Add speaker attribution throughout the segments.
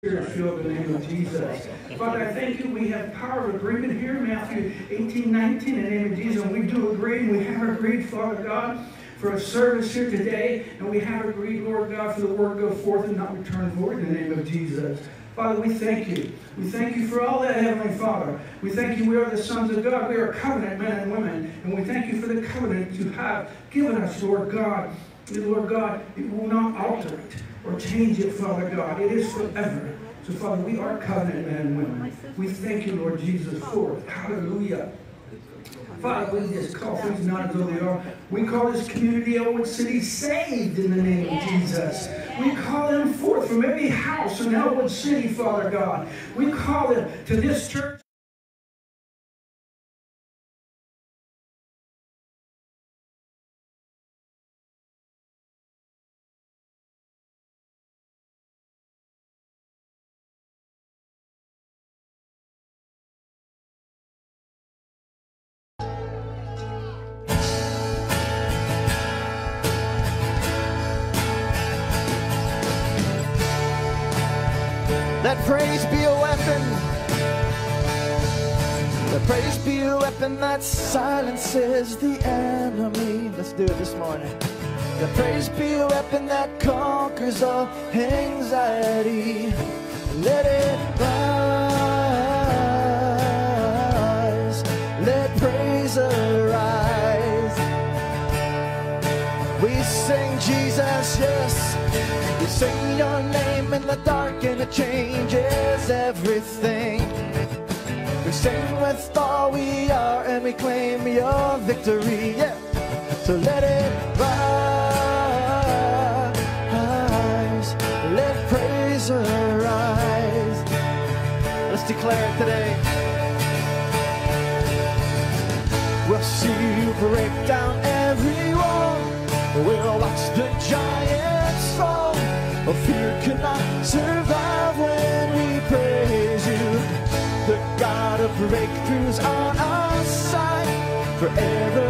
Speaker 1: Filled in the name of Jesus. Father, I thank you. We have power of agreement here, Matthew 18, 19, in the name of Jesus. And we do agree, and we have agreed, Father God, for a service here today. And we have agreed, Lord God, for the word to go forth and not return void in the name of Jesus. Father, we thank you. We thank you for all that, Heavenly Father. We thank you. We are the sons of God. We are covenant men and women. And we thank you for the covenant you have given us, Lord God. Lord God, it will not alter it or change it, Father God. It is forever. So, Father, we are covenant men and women. We thank you, Lord Jesus, for it. Hallelujah. Father, we just call things not as though they are. We call this community, Ellwood City, saved in the name of Jesus. We call them forth from every house in Ellwood City, Father God. We call them to this church.
Speaker 2: That silences the enemy. Let's do it this morning. Let praise be a weapon that conquers all anxiety. Let it rise. Let praise arise. We sing Jesus, yes. We sing your name in the dark and it changes everything. Sing with all we are and we claim your victory. Yeah. So let it rise. Let praise arise. Let's declare it today. We'll see you break down every wall. We'll watch the giants fall. Oh, fear cannot survive breakthroughs on our side. Forever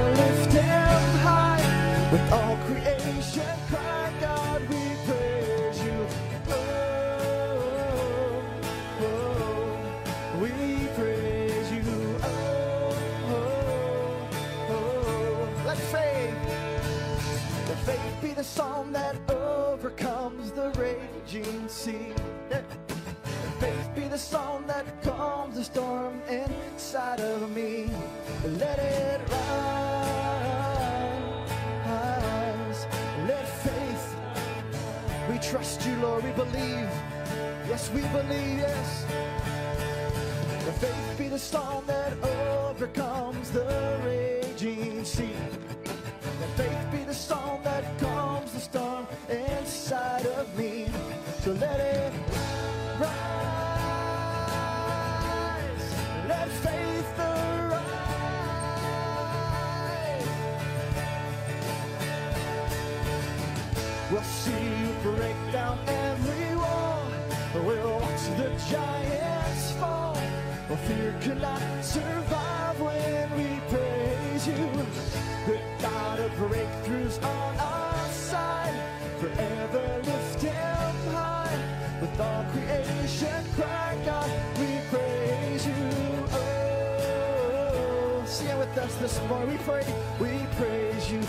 Speaker 2: Let it rise. Let faith. We trust you, Lord. We believe. Yes, we believe. Yes. Let faith be the storm that overcomes the raging sea. Let faith be the storm that calms the storm inside of me. So let it the giants fall. Well, fear cannot survive when we praise you. The God of breakthroughs on our side. Forever lift him high. With all creation cry, God, we praise you. Oh, it with us this morning. We pray, we praise you.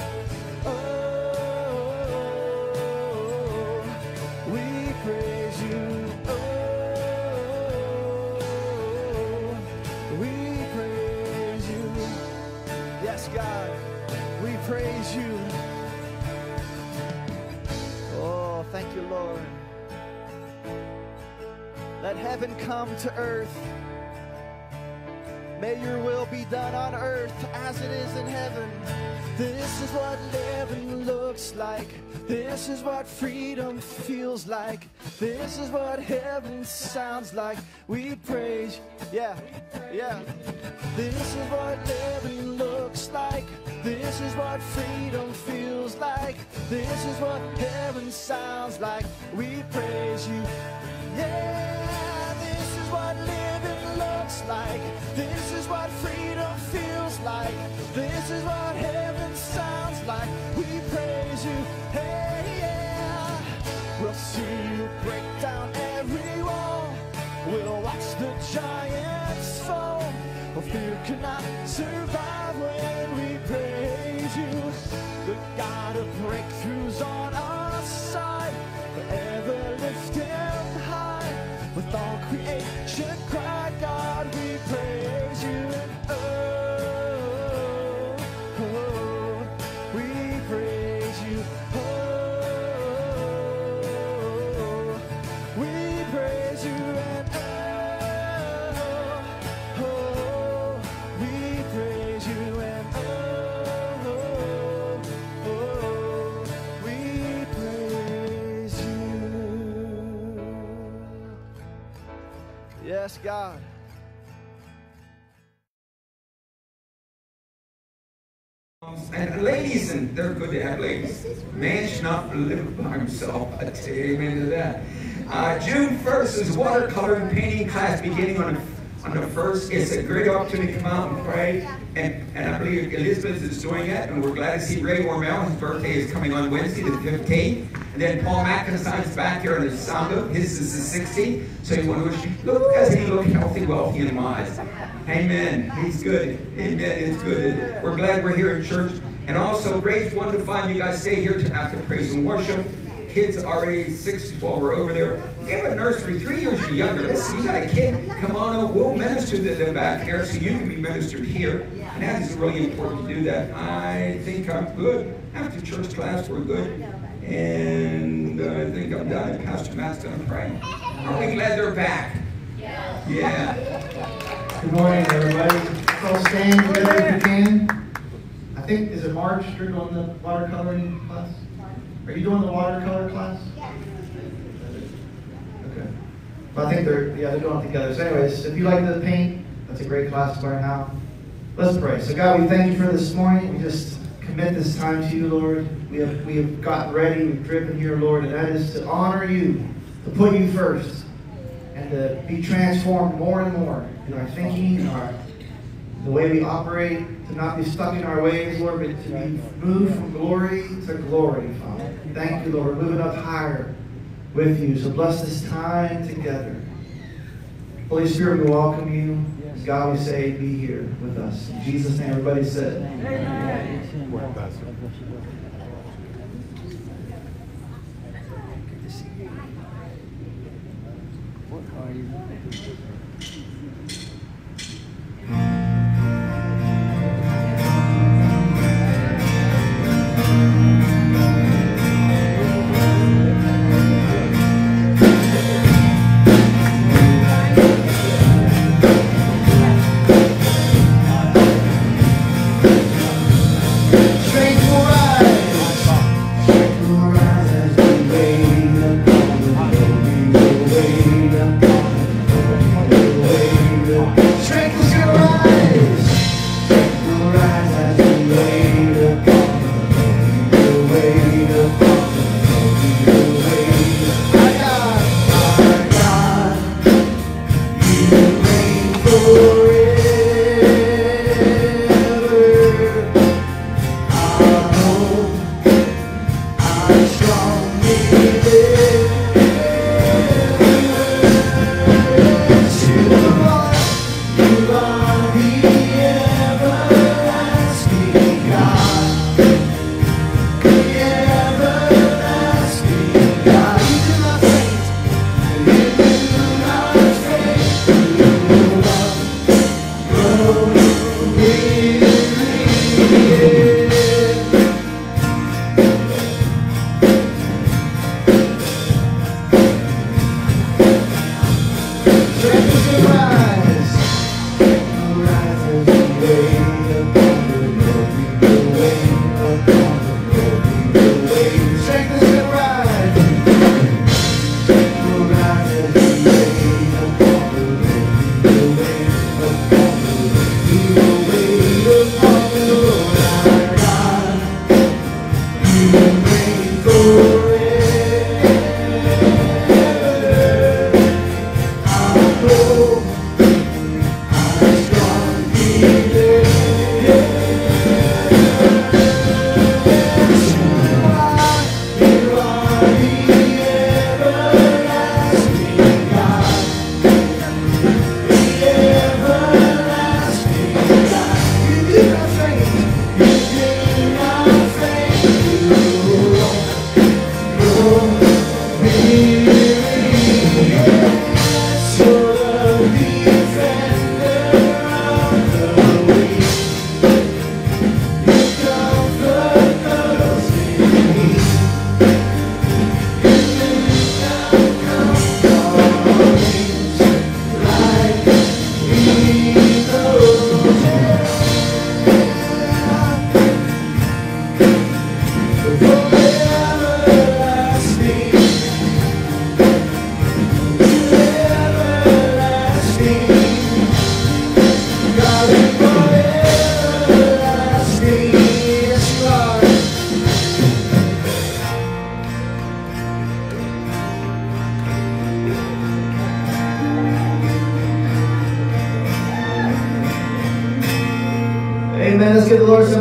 Speaker 2: God, we praise you. Oh, thank you, Lord. Let heaven come to earth. May your will be done on earth as it is in heaven. This is what living looks like. This is what freedom feels like. This is what heaven sounds like. We praise, yeah, yeah. This is what living looks like. This is what freedom feels like. This is what heaven sounds like. We praise you, yeah. This is what living looks like. This is what freedom feels like. This is what heaven sounds like. We praise you, hey yeah. We'll see you break down every wall. We'll watch the giants fall. But fear cannot survive when we praise you. The God of breakthroughs on our side, forever lifting high with all creation. God. And
Speaker 3: ladies, and they're good to have ladies. Man should not live by himself. I amen to that. Uh, June 1st is watercolor and painting class beginning on on the 1st. It's a great opportunity to come out and pray. And, and I believe Elizabeth is doing it. And we're glad to see Ray Wormel. His birthday is coming on Wednesday, the 15th. And then Paul McIntyre's back here in the sound his is the 16th. So you want to wish you, look, doesn't he look healthy, wealthy, and wise? Amen. He's good. Amen. It's good. We're glad we're here in church. And also, Ray's five. You guys stay here to after praise and worship. Kids already six to twelve are over there. We have a nursery, three years or younger. Listen, you got a kid, come on over. We'll minister to them back here so you can be ministered here. And that is really important to do that. I think I'm good. After church class, we're good. And uh, I think I'm done. Pastor Matt's gonna pray. Are we glad they're back? Yeah.
Speaker 4: Good morning, everybody. All stand together if you can. I think, is it March you're doing the watercoloring class? Are you doing the watercolor class? Okay. Well, I think they're, yeah, they're doing it together. So anyways, if you like to paint, that's a great class to learn how. Let's pray. So God, we thank you for this morning. We just commit this time to you, Lord. We have, we have gotten ready, we've driven here, Lord, and that is to honor you, to put you first and to be transformed more and more in our thinking, our the way we operate, to not be stuck in our ways, Lord, but to be moved from glory to glory, Father. Thank you, Lord. We're moving up higher with you. So bless this time together. Holy Spirit, we welcome you. God, we say, be here with us. In Jesus' name, everybody said. Strength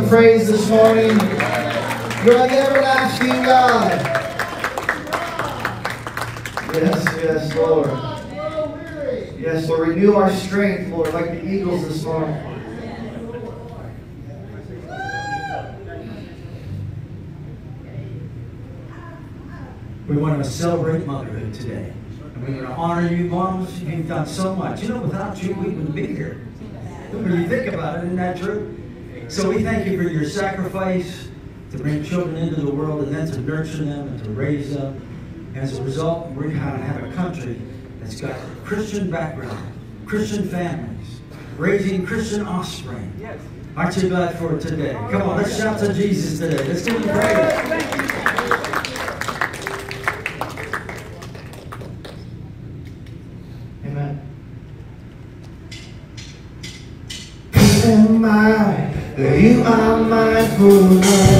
Speaker 2: praise this morning. You're the everlasting God. Yes, yes, Lord. Yes, Lord. Renew our strength, Lord, like the eagles this morning.
Speaker 5: We want to celebrate motherhood today. And we're going to honor you, moms. You've done so much. You know, without you, we wouldn't be here. When you think about it, isn't that true? So we thank you for your sacrifice to bring children into the world and then to nurture them and to raise them. As a result, we're going to have a country that's got a Christian background, Christian families, raising Christian offspring. Aren't you glad for it today? Come on, let's shout to Jesus today. Let's give him praise.
Speaker 2: You are mindful of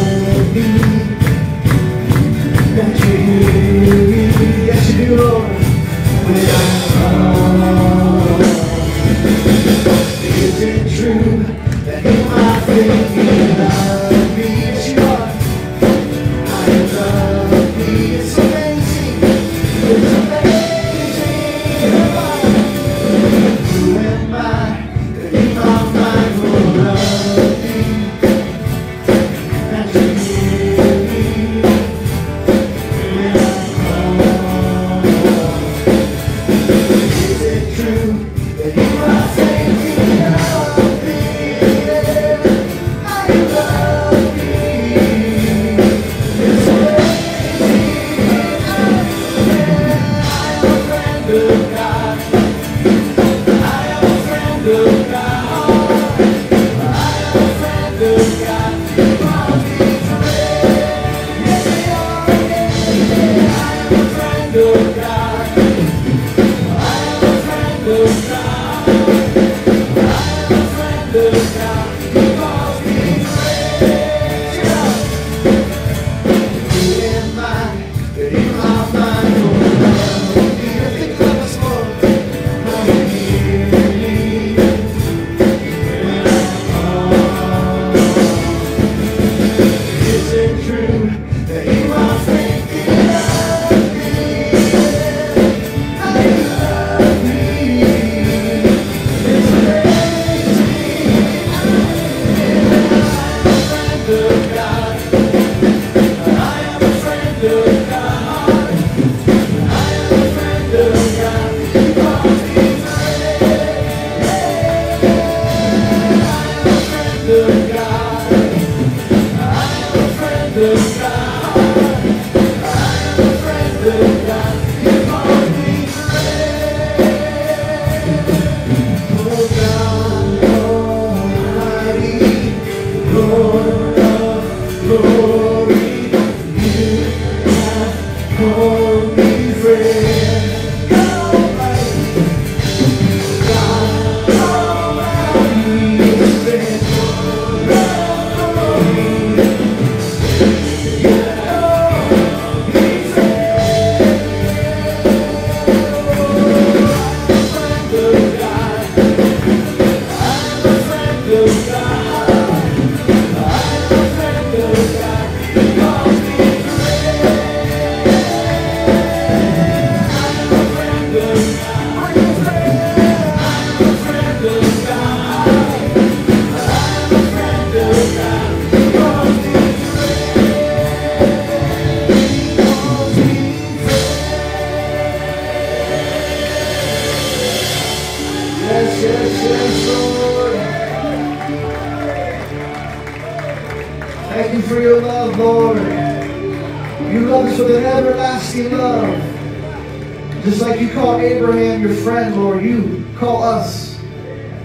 Speaker 2: Abraham your friend, Lord, you call us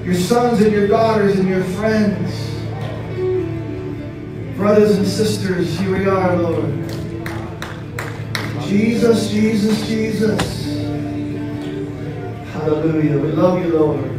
Speaker 2: your sons and your daughters and your friends. Brothers and sisters, here we are, Lord. Jesus, Jesus, Jesus. Hallelujah. We love you, Lord.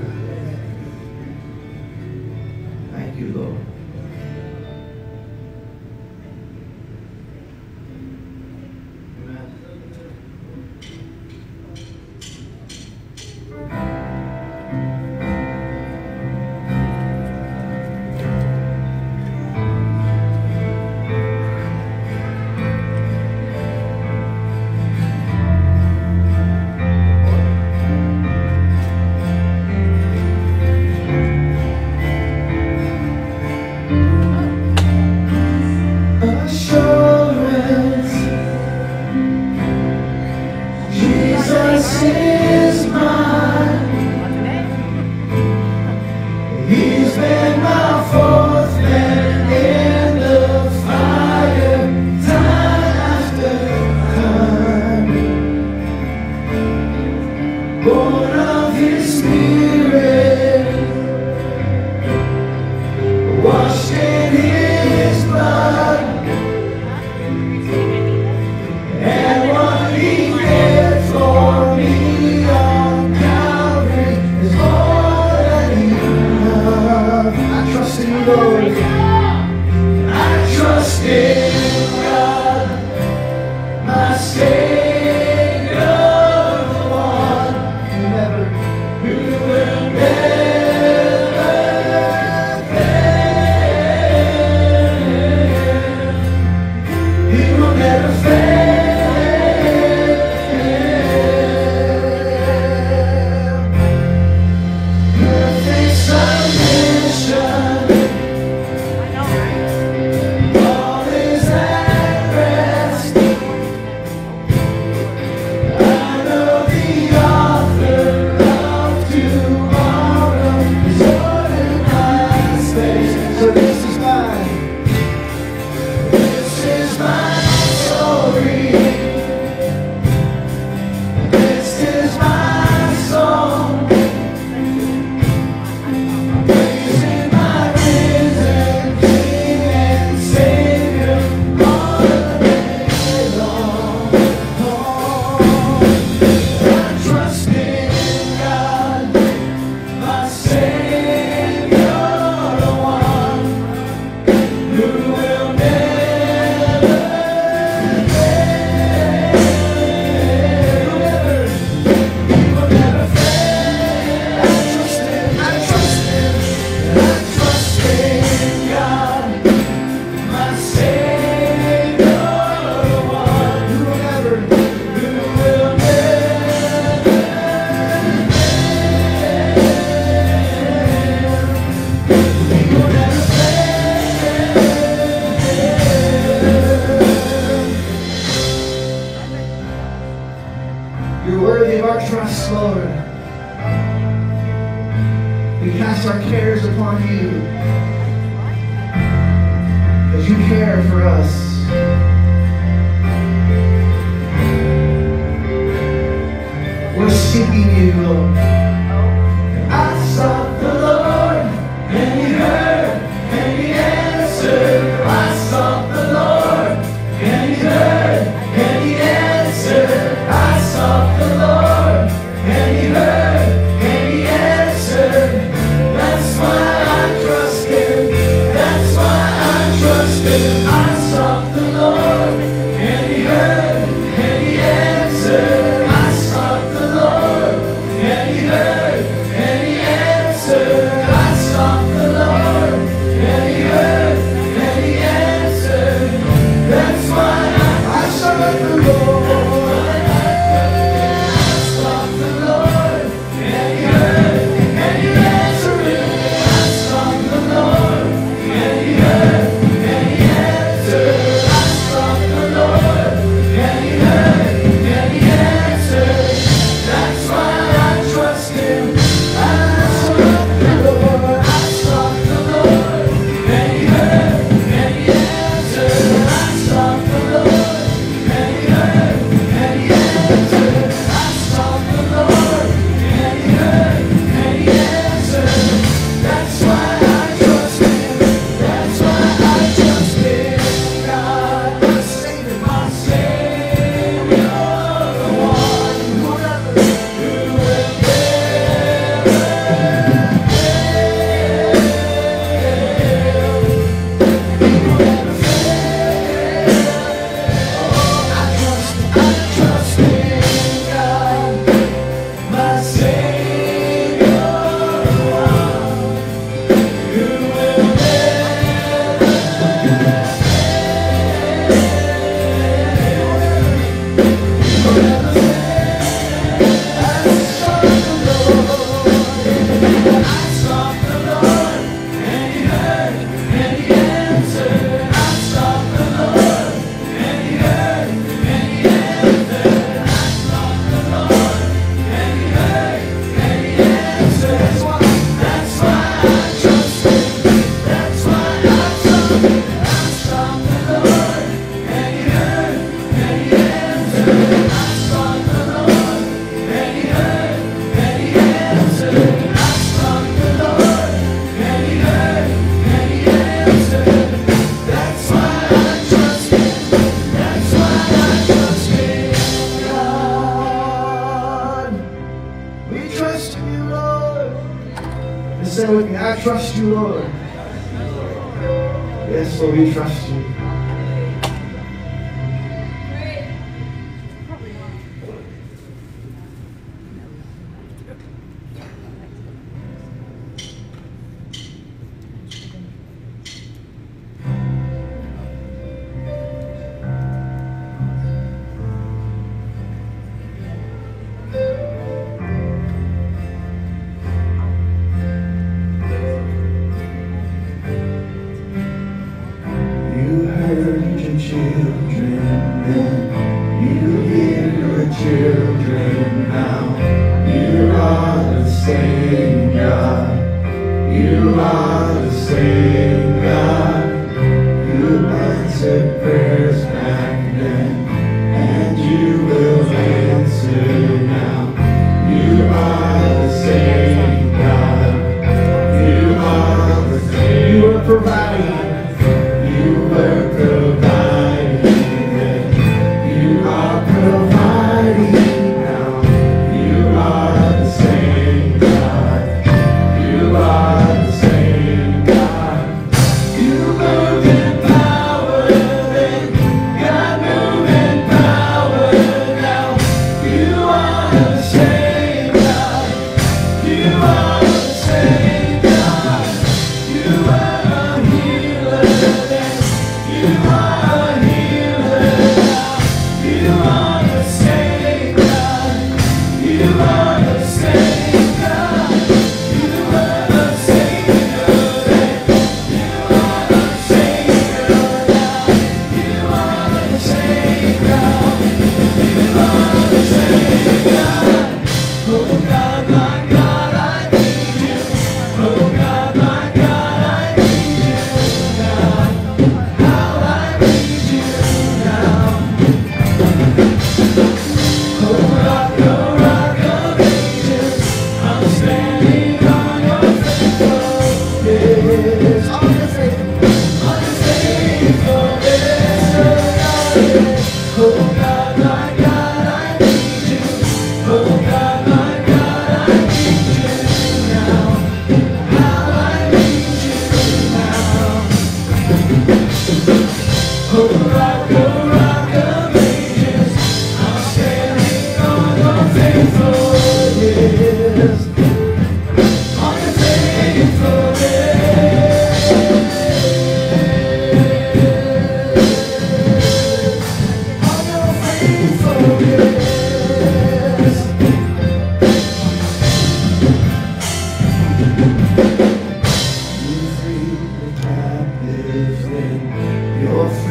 Speaker 2: Then.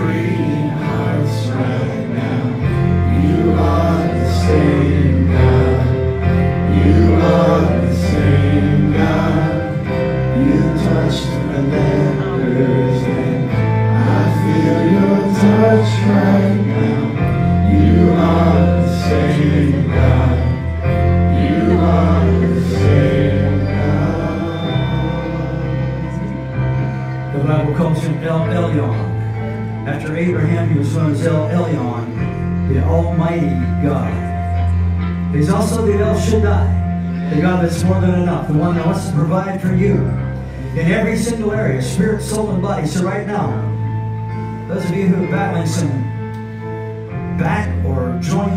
Speaker 5: Also the El Shaddai, the God that's more than enough, the one that wants to provide for you in every single area, spirit, soul, and body. So right now, those of you who are battling some back or joint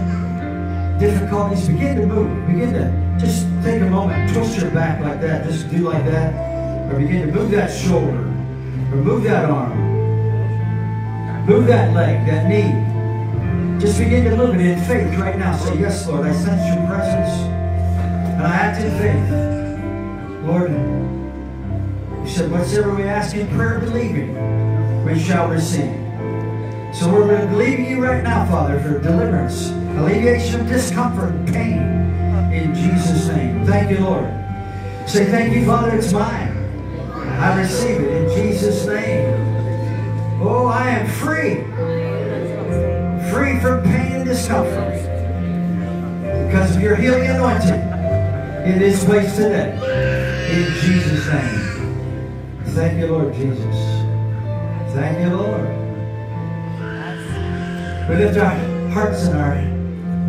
Speaker 5: difficulties, begin to move. Begin to just take a moment, twist your back like that, just do like that, or begin to move that shoulder, or move that arm, move that leg, that knee. Just begin to move it in faith right now. Say, Yes, Lord, I sense your presence, and I act in faith. Lord, you said, Whatsoever we ask in prayer, believing, we shall receive. So we're believing you right now, Father, for deliverance, alleviation of discomfort pain in Jesus' name. Thank you, Lord. Say, Thank you, Father, it's mine. I receive it in Jesus' name. Oh, I am free. From pain and discomfort. Because of your healing anointing in this place today. In Jesus' name. Thank you, Lord Jesus. Thank you, Lord. We lift our hearts and our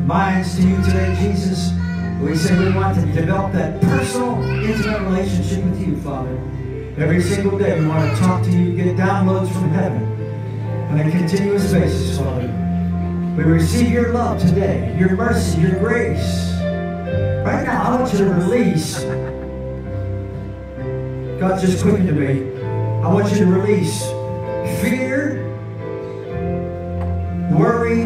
Speaker 5: minds to you today, Jesus. We say we want to develop that personal, intimate relationship with you, Father. Every single day we want to talk to you, get downloads from heaven on a continuous basis, Father. We receive your love today, your mercy, your grace. Right now, I want you to release. God just quickened to me. I want you to release fear, worry,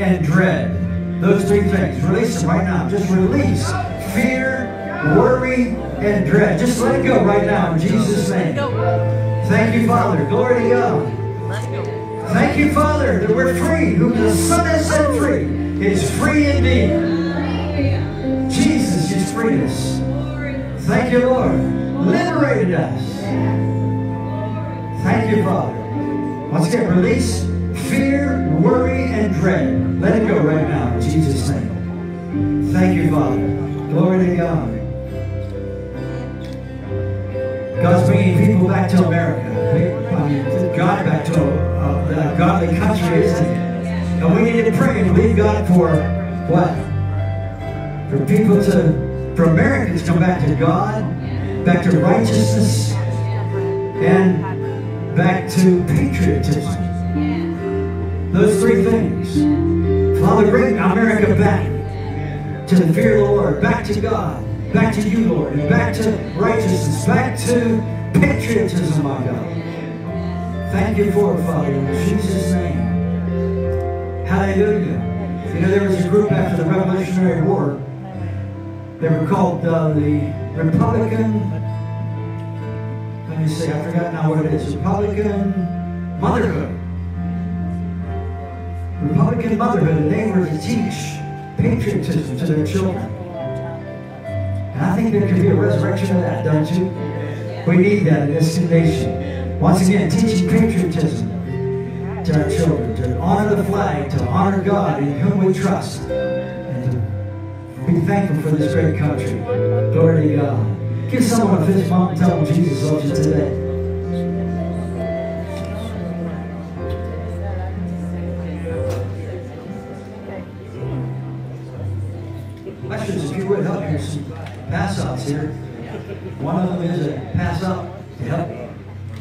Speaker 5: and dread. Those three things. Release them right now. Just release fear, worry, and dread. Just let it go right now in Jesus' name. Thank you, Father. Glory to God. Thank you, Father, that we're free. Whom the Son has set free is free indeed. Jesus has freed us. Thank you, Lord. Liberated us. Thank you, Father. Once again, release fear, worry, and dread. Let it go right now in Jesus' name. Thank you, Father. Glory to God. God's bringing people back to America. I mean, God back to uh, a godly country, it? And we need to pray and believe God for what? For people to, for Americans to come back to God, back to righteousness, and back to patriotism. Those three things. Father, bring America back to the fear of the Lord, back to God, back to you, Lord, and back to righteousness, back to patriotism, my God. Thank you for it, Father, in Jesus' name. Hallelujah. You know, there was a group after the Revolutionary War. They were called uh, the Republican let me see, I forgot now what it is. Republican Motherhood. Republican Motherhood, and they were to teach patriotism to their children. And I think there could be a resurrection of that, don't you? We need that in this nation. Once again, teaching patriotism to our children, to honor the flag, to honor God in whom we trust, and to be thankful for this great country. Glory to God. Give someone a fist bump and tell them Jesus loves you today.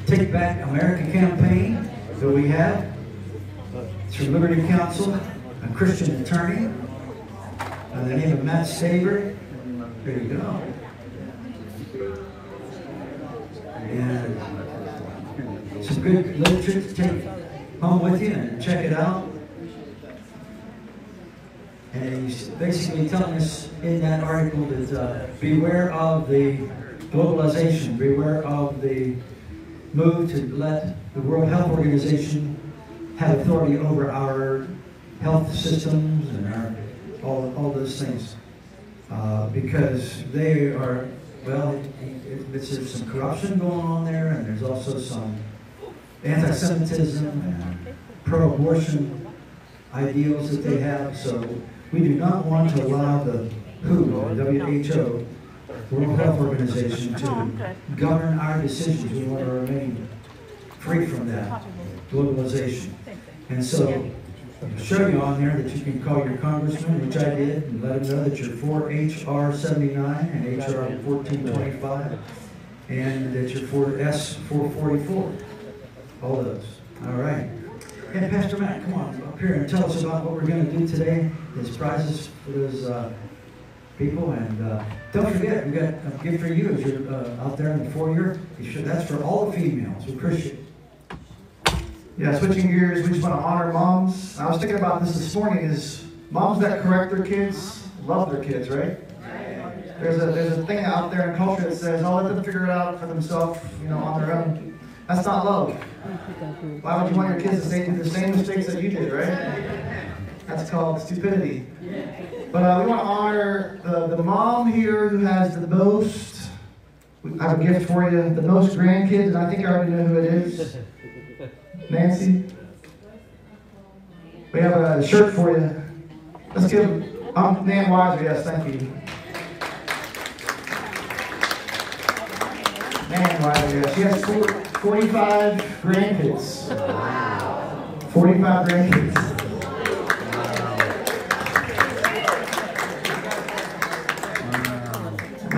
Speaker 5: Take back America campaign that we have through Liberty Counsel, a Christian attorney by the name of Matt Staver. There you go. And some good literature to take home with you and check it out. And he's basically telling us in that article that uh, beware of the globalization, beware of the move to let the World Health Organization have authority over our health systems and our all, all those things. Uh, because they are, well, it, it, there's some corruption going on there, and there's also some anti-Semitism and pro-abortion ideals that they have. So we do not want to allow the WHO, the WHO, World Health Organization, to govern our decisions. We want to remain free from that globalization. And so I'll show you on there that you can call your congressman, which I did, and let him know that you're for HR 79 and HR 1425, and that you're for S 444. All those. All right. And Pastor Matt, come on up here and tell us about what we're going to do today. There's prizes for those uh, people, and uh, don't forget, we got a gift for you as you're uh, out there in the foyer. Should, that's for all the females. We appreciate.
Speaker 4: Yeah, switching gears, we just want to honor moms. I was thinking about this this morning. Is moms that correct their kids love their kids, right? There's a there's a thing out there in culture that says, "Oh, let them figure it out for themselves, you know, on their own." That's not love. Why would you want your kids to do the same mistakes that you did, right? That's called stupidity. But uh, we want to honor the, the mom here who has the most. I have a gift for you. The most grandkids, and I think I already know who it is. Nancy. We have a shirt for you. Let's give um, Nan Weiser, yes, thank you. Nan Weiser, yes. She has 45 grandkids. Wow. 45 grandkids.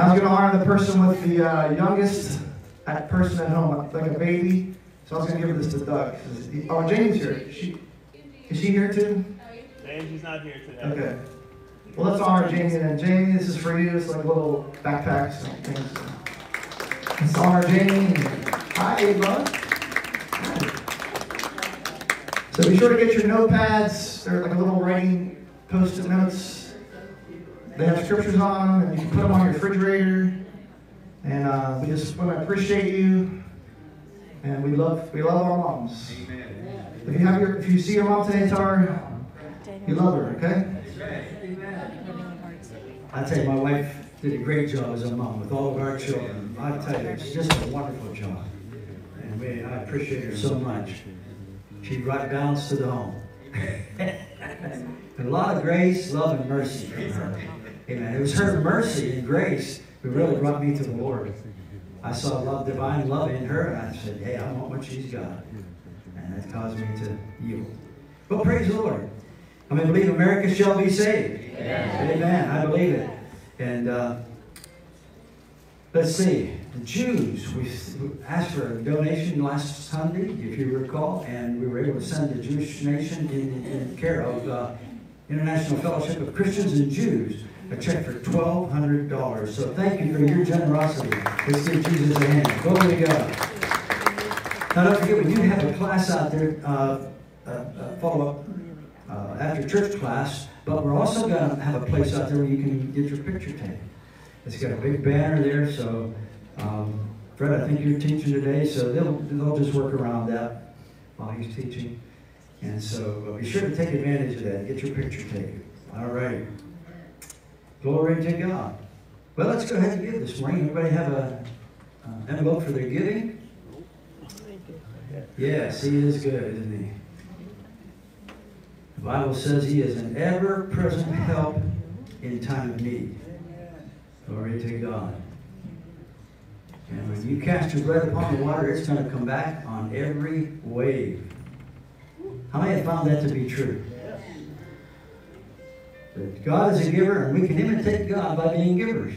Speaker 2: I was going to honor the person with the uh, youngest at person at home, like a baby. So I was going to give this to Doug. Oh, James here. She, is she here too?
Speaker 6: James not here today.
Speaker 2: Okay. Well, let's honor Jamie then. Jamie, this is for you. It's like little backpacks and things. Let's honor Jamie. Hi, bud. So be sure to get your notepads. They're like a little writing post-it notes. They have scriptures on them, and you can put them on your refrigerator. And uh, we just want to appreciate you, and we love we love our moms.
Speaker 7: Amen.
Speaker 2: If you have your if you see your mom today, tell her you love her. Okay.
Speaker 5: I tell you, my wife did a great job as a mom with all of our children. I tell you, it's just a wonderful job. And we, I appreciate her so much. She brought balance to the home. and a lot of grace, love, and mercy from her. Amen. It was her mercy and grace who really brought me to the Lord. I saw love, divine love in her, and I said, hey, I want what she's got. And that caused me to yield. But praise the Lord. I mean, believe America shall be saved. Amen. Amen. I believe it. And uh, let's see. The Jews, we asked for a donation last Sunday, if you recall, and we were able to send the Jewish nation in, in care of uh, International Fellowship of Christians and Jews a check for $1,200. So thank you for your generosity. Let's give Jesus a hand. Glory to God. Now, don't forget, we do have a class out there, uh, uh, uh follow-up uh, after church class, but we're also going to have a place out there where you can get your picture taken. It's got a big banner there, so um, Fred, I think you're teaching today, so they'll, they'll just work around that while he's teaching. And so be sure to take advantage of that. Get your picture taken. All right. Glory to God. Well, let's go ahead and give this morning. Everybody have a uh, envelope for their giving? Yes, he is good, isn't he? The Bible says he is an ever present help in time of need. Glory to God. And when you cast your bread upon the water, it's going to come back on every wave. How many have found that to be true? That God is a giver, and we can imitate God by being givers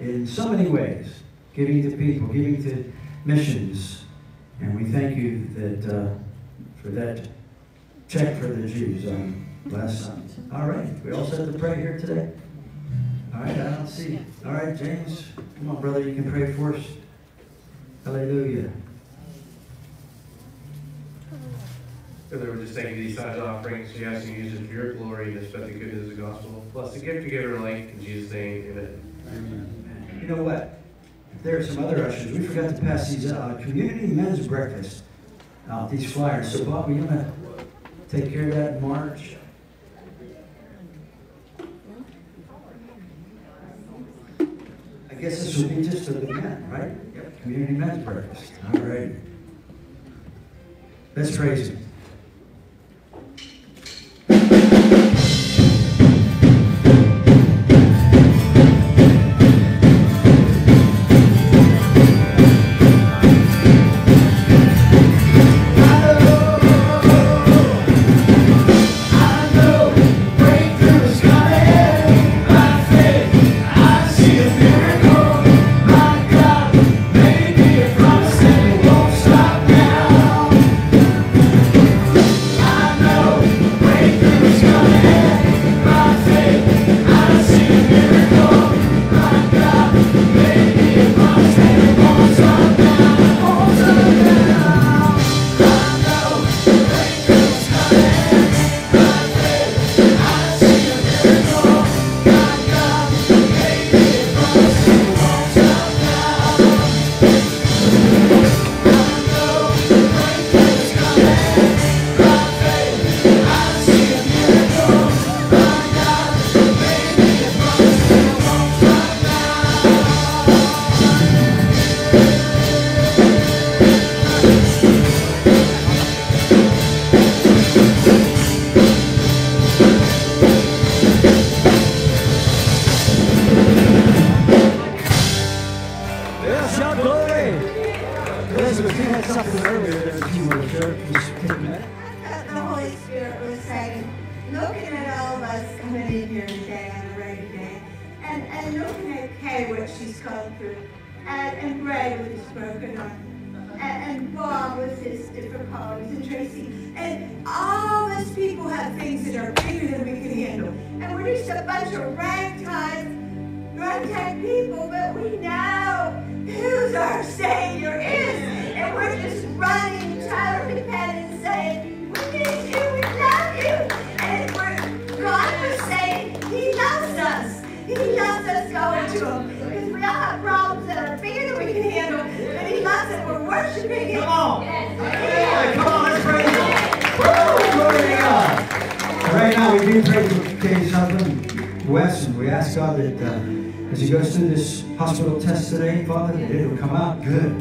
Speaker 5: in so many ways. Giving to people, giving to missions. And we thank you that uh, for that check for the Jews on last Sunday. All right, we all set to pray here today? All right, I don't see. All right, James, come on, brother, you can pray for us. Hallelujah.
Speaker 8: Father, we just you these tithes offerings. We ask you to use it for your glory to spread the good news of the gospel. Plus the gift you gave her life. In Jesus' name, amen.
Speaker 5: Amen. You know what? There are some other ushers, we forgot to pass these uh, community men's breakfast out, these flyers. So, Bob, are you going to take care of that in March. I guess this will be just for the men, right? Yep. Community men's breakfast. All right. Let's praise him. Now, we do pray for Katie's husband, Wes, and we ask God that uh, as he goes through this hospital test today, Father, that it will come out good.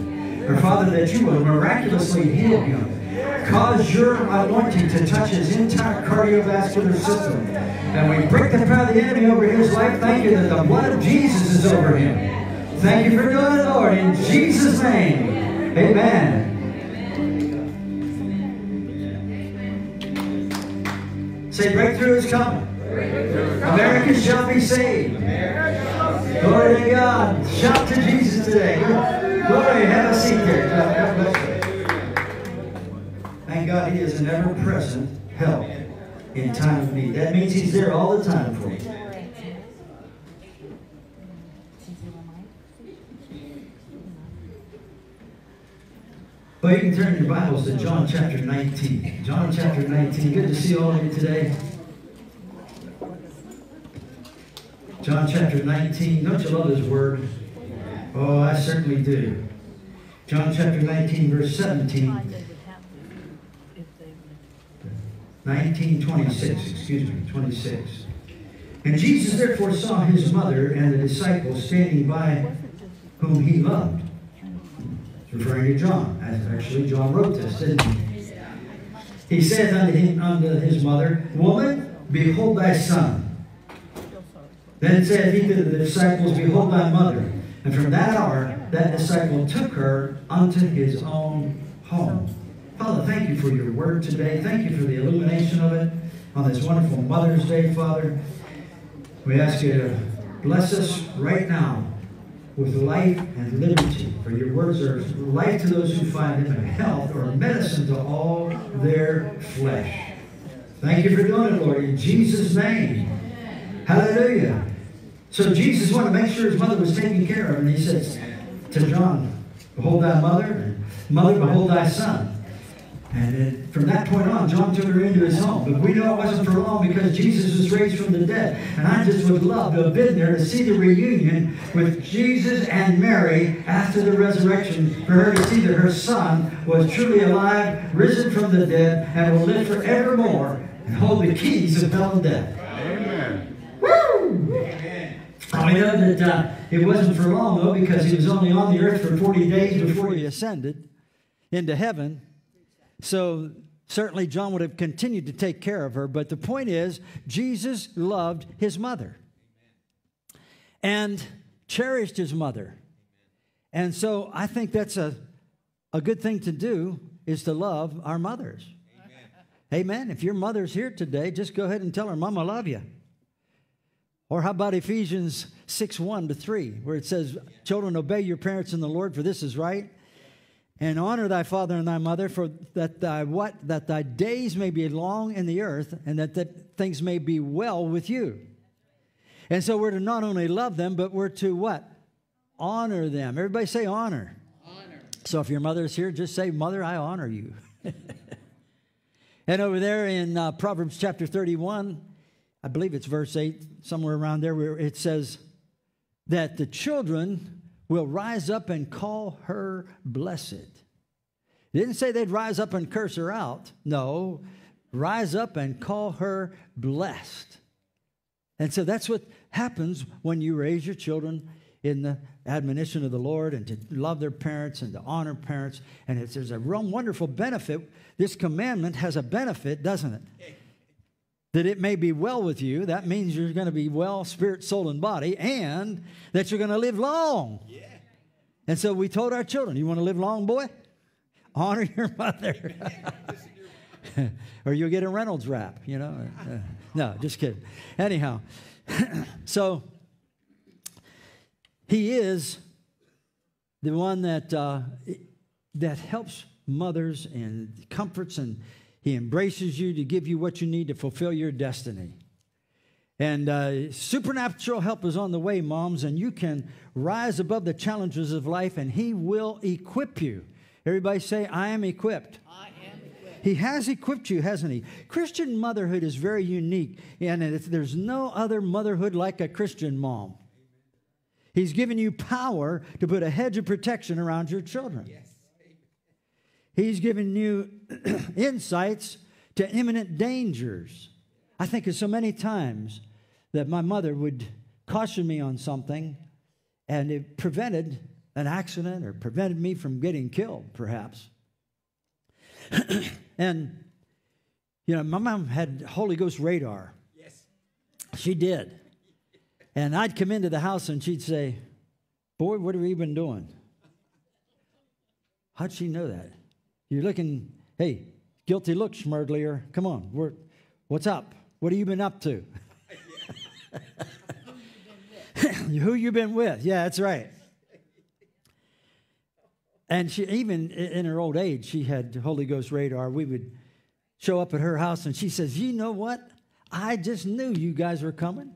Speaker 5: Or Father, that you will miraculously heal him. Cause your anointing to touch his entire cardiovascular system. And we break the power of the enemy over his life. Thank you that the blood of Jesus is over him. Thank you for doing it, Lord. In Jesus' name, amen. Say, breakthrough is coming. Americans shall be saved. Glory to God. Shout to Jesus today. Glory. Have a seat there. Thank God He is an ever present help in time of need. That means He's there all the time for you. Well, you can turn your Bibles to John chapter 19. John chapter 19. Good to see all of you today. John chapter 19. Don't you love his word? Oh, I certainly do. John chapter 19, verse 17. 1926, excuse me, 26. And Jesus therefore saw his mother and the disciples standing by whom he loved. Referring to John. Actually, John wrote this, didn't he? He said unto, him, unto his mother, Woman, behold thy son. Then said he to the disciples, Behold thy mother. And from that hour, that disciple took her unto his own home. Father, thank you for your word today. Thank you for the illumination of it on this wonderful Mother's Day, Father. We ask you to bless us right now with life and liberty. For your words are life to those who find them and health or medicine to all their flesh. Thank you for doing it, Lord, in Jesus' name. Hallelujah. So Jesus wanted to make sure his mother was taken care of, and he says to John, Behold thy mother, and mother, behold thy son. And then from that point on, John took her into his home. But we know it wasn't for long because Jesus was raised from the dead. And I just would love to have been there to see the reunion with Jesus and Mary after the resurrection for her to see that her son was truly alive, risen from the dead, and will live forevermore and hold the keys of hell and death.
Speaker 9: Amen.
Speaker 5: Woo! I know that uh, it wasn't for long, though, because he was only on the earth for 40 days before he ascended into heaven. So certainly John would have continued to take care of her. But the point is, Jesus loved his mother and cherished his mother. And so I think that's a, a good thing to do is to love our mothers. Amen. Amen. If your mother's here today, just go ahead and tell her, Mom, I love you. Or how about Ephesians 6 1 to 3, where it says, Children, obey your parents in the Lord, for this is right. And honor thy father and thy mother, for that thy what? That thy days may be long in the earth, and that, that things may be well with you. And so we're to not only love them, but we're to what? Honor them. Everybody say honor. Honor. So if your mother is here, just say, Mother, I honor you. and over there in uh, Proverbs chapter 31, I believe it's verse 8, somewhere around there, where it says that the children will rise up and call her blessed. It didn't say they'd rise up and curse her out. No, rise up and call her blessed. And so that's what happens when you raise your children in the admonition of the Lord and to love their parents and to honor parents. And there's a real wonderful benefit. This commandment has a benefit, doesn't it? That it may be well with you. That means you're going to be well, spirit, soul, and body, and that you're going to live long. Yeah. And so we told our children, You want to live long, boy? Honor your mother. or you'll get a Reynolds wrap, you know. Uh, no, just kidding. Anyhow, so He is the one that, uh, that helps mothers and comforts, and He embraces you to give you what you need to fulfill your destiny. And uh, supernatural help is on the way, moms, and you can rise above the challenges of life, and He will equip you. Everybody say, I am equipped.
Speaker 9: I am equipped.
Speaker 5: He has equipped you, hasn't he? Christian motherhood is very unique, and there's no other motherhood like a Christian mom. He's given you power to put a hedge of protection around your children. He's given you insights to imminent dangers. I think of so many times that my mother would caution me on something, and it prevented an accident or prevented me from getting killed, perhaps. and, you know, my mom had Holy Ghost radar.
Speaker 3: Yes.
Speaker 5: She did. And I'd come into the house and she'd say, Boy, what have you been doing? How'd she know that? You're looking, hey, guilty look, Schmerdlier. Come on, we're, what's up? What have you been up to? Who you been with? Yeah, that's right. And she, even in her old age, she had Holy Ghost radar. We would show up at her house, and she says, "You know what? I just knew you guys were coming.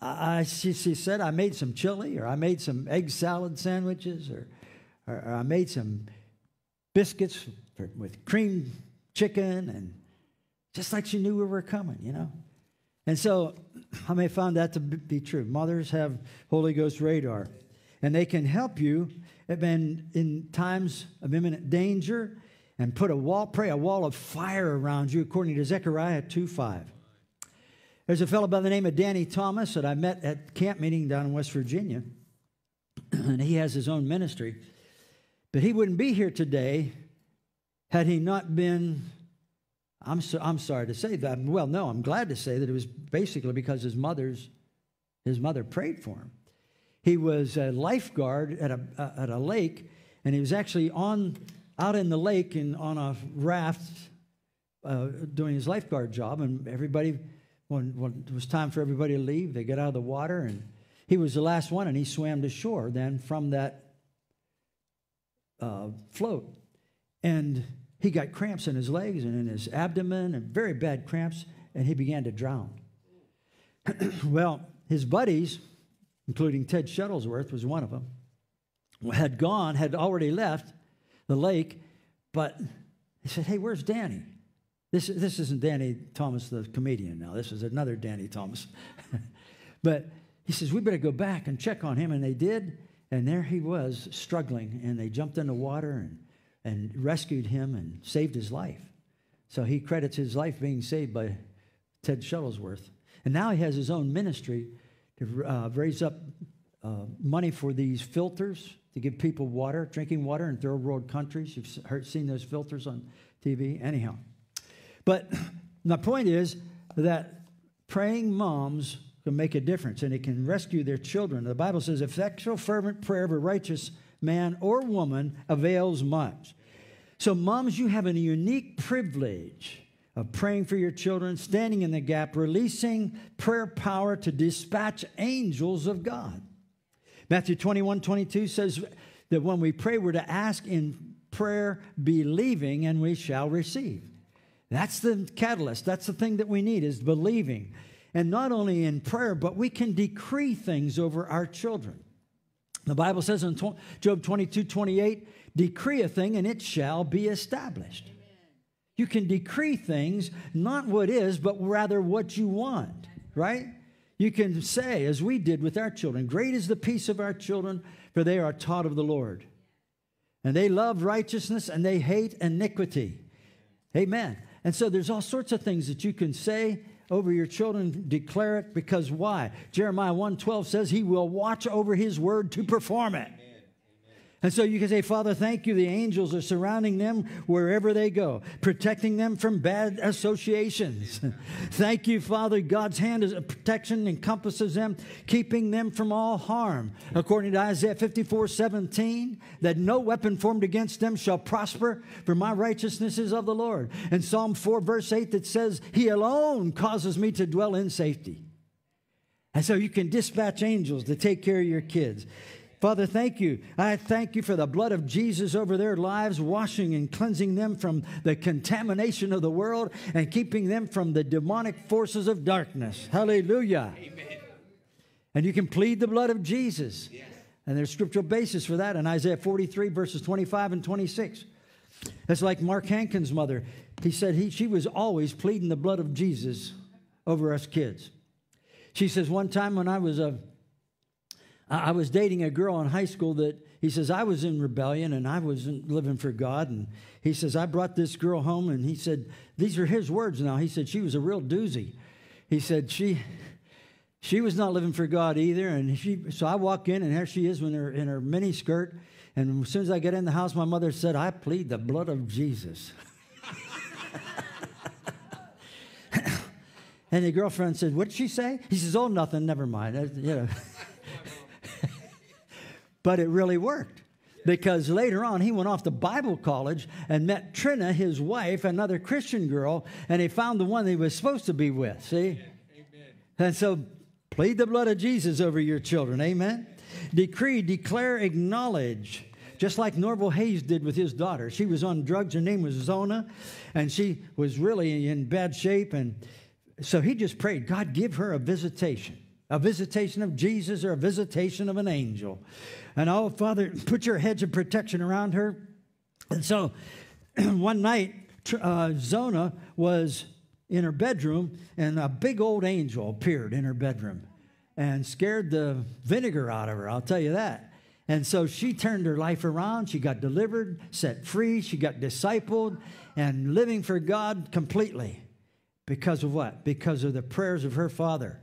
Speaker 5: I, she, she said, I made some chili, or I made some egg salad sandwiches, or, or, or I made some biscuits for, with cream chicken, and just like she knew we were coming, you know." And so I may found that to be true. Mothers have Holy Ghost radar, and they can help you in, in times of imminent danger and put a wall, pray a wall of fire around you, according to Zechariah 2 5. There's a fellow by the name of Danny Thomas that I met at camp meeting down in West Virginia, and he has his own ministry. But he wouldn't be here today had he not been I'm, so, I'm sorry to say that. Well, no, I'm glad to say that it was basically because his mother's his mother prayed for him. He was a lifeguard at a uh, at a lake, and he was actually on out in the lake and on a raft uh, doing his lifeguard job. And everybody, when, when it was time for everybody to leave, they got out of the water, and he was the last one, and he swam to shore then from that uh, float, and he got cramps in his legs and in his abdomen and very bad cramps, and he began to drown. well, his buddies, including Ted Shuttlesworth, was one of them, had gone, had already left the lake, but he said, Hey, where's Danny? This, this isn't Danny Thomas, the comedian now. This is another Danny Thomas. but he says, We better go back and check on him. And they did. And there he was struggling. And they jumped in the water and and rescued him and saved his life. So he credits his life being saved by Ted Shuttlesworth. And now he has his own ministry to uh, raise up uh, money for these filters to give people water, drinking water in third world countries. You've heard, seen those filters on TV. Anyhow. But my point is that praying moms can make a difference and it can rescue their children. The Bible says, effectual, fervent prayer of a righteous man or woman avails much. So, moms, you have a unique privilege of praying for your children, standing in the gap, releasing prayer power to dispatch angels of God. Matthew 21 22 says that when we pray, we're to ask in prayer, believing, and we shall receive. That's the catalyst. That's the thing that we need is believing. And not only in prayer, but we can decree things over our children. The Bible says in Job 22 28, decree a thing and it shall be established. You can decree things, not what is, but rather what you want, right? You can say, as we did with our children, Great is the peace of our children, for they are taught of the Lord. And they love righteousness and they hate iniquity. Amen. And so there's all sorts of things that you can say over your children, declare it because why? Jeremiah 1:12 says he will watch over his word to perform it. And so you can say, Father, thank you. The angels are surrounding them wherever they go, protecting them from bad associations. thank you, Father. God's hand of protection encompasses them, keeping them from all harm. According to Isaiah 54 17, that no weapon formed against them shall prosper, for my righteousness is of the Lord. And Psalm 4, verse 8, that says, He alone causes me to dwell in safety. And so you can dispatch angels to take care of your kids. Father, thank you. I thank you for the blood of Jesus over their lives, washing and cleansing them from the contamination of the world and keeping them from the demonic forces of darkness. Hallelujah. Amen. And you can plead the blood of Jesus. Yes. And there's scriptural basis for that in Isaiah 43, verses 25 and 26. That's like Mark Hankins' mother. He said he, she was always pleading the blood of Jesus over us kids. She says, one time when I was a I was dating a girl in high school that he says I was in rebellion and I wasn't living for God. And he says I brought this girl home and he said these are his words now. He said she was a real doozy. He said she she was not living for God either. And she so I walk in and there she is in her in her mini skirt. And as soon as I get in the house, my mother said, I plead the blood of Jesus. and the girlfriend said, What did she say? He says, Oh, nothing, never mind. You know. But it really worked because later on he went off to Bible college and met Trina, his wife, another Christian girl, and he found the one he was supposed to be with. See? Amen. And so plead the blood of Jesus over your children. Amen. Decree, declare, acknowledge. Just like Norvel Hayes did with his daughter. She was on drugs. Her name was Zona, and she was really in bad shape. And so he just prayed, God, give her a visitation a visitation of Jesus or a visitation of an angel. And oh, Father, put your hedge of protection around her. And so one night, uh, Zona was in her bedroom, and a big old angel appeared in her bedroom and scared the vinegar out of her, I'll tell you that. And so she turned her life around. She got delivered, set free. She got discipled and living for God completely. Because of what? Because of the prayers of her father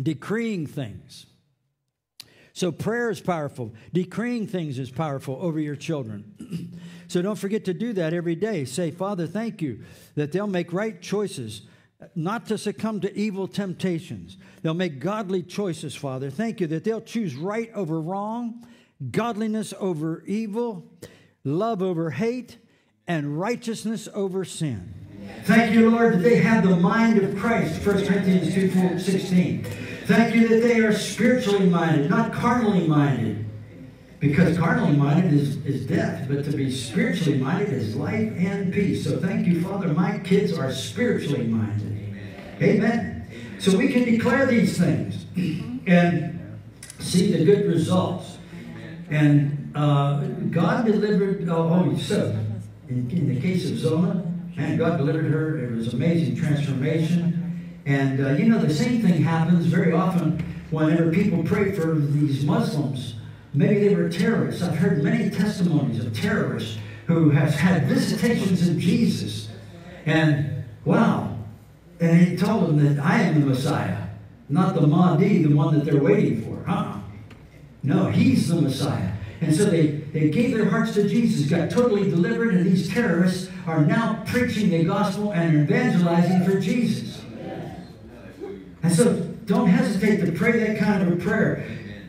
Speaker 5: decreeing things. So prayer is powerful. Decreeing things is powerful over your children. so don't forget to do that every day. Say, Father, thank you that they'll make right choices, not to succumb to evil temptations. They'll make godly choices, Father. Thank you that they'll choose right over wrong, godliness over evil, love over hate, and righteousness over sin. Thank you, Lord, that they have the mind of Christ, 1 Corinthians 2 16. Thank you that they are spiritually minded, not carnally minded. Because carnally minded is, is death, but to be spiritually minded is life and peace. So thank you, Father. My kids are spiritually minded. Amen. Amen. So we can declare these things and see the good results. And uh, God delivered, oh, oh so in, in the case of Zona, Man, God delivered her. It was amazing transformation. And uh, you know, the same thing happens very often whenever people pray for these Muslims. Maybe they were terrorists. I've heard many testimonies of terrorists who have had visitations of Jesus. And wow. And he told them that I am the Messiah, not the Mahdi, the one that they're waiting for. Huh? No, he's the Messiah. And so they, they gave their hearts to Jesus, got totally delivered, and these terrorists are now preaching the gospel and evangelizing for Jesus. And so don't hesitate to pray that kind of a prayer.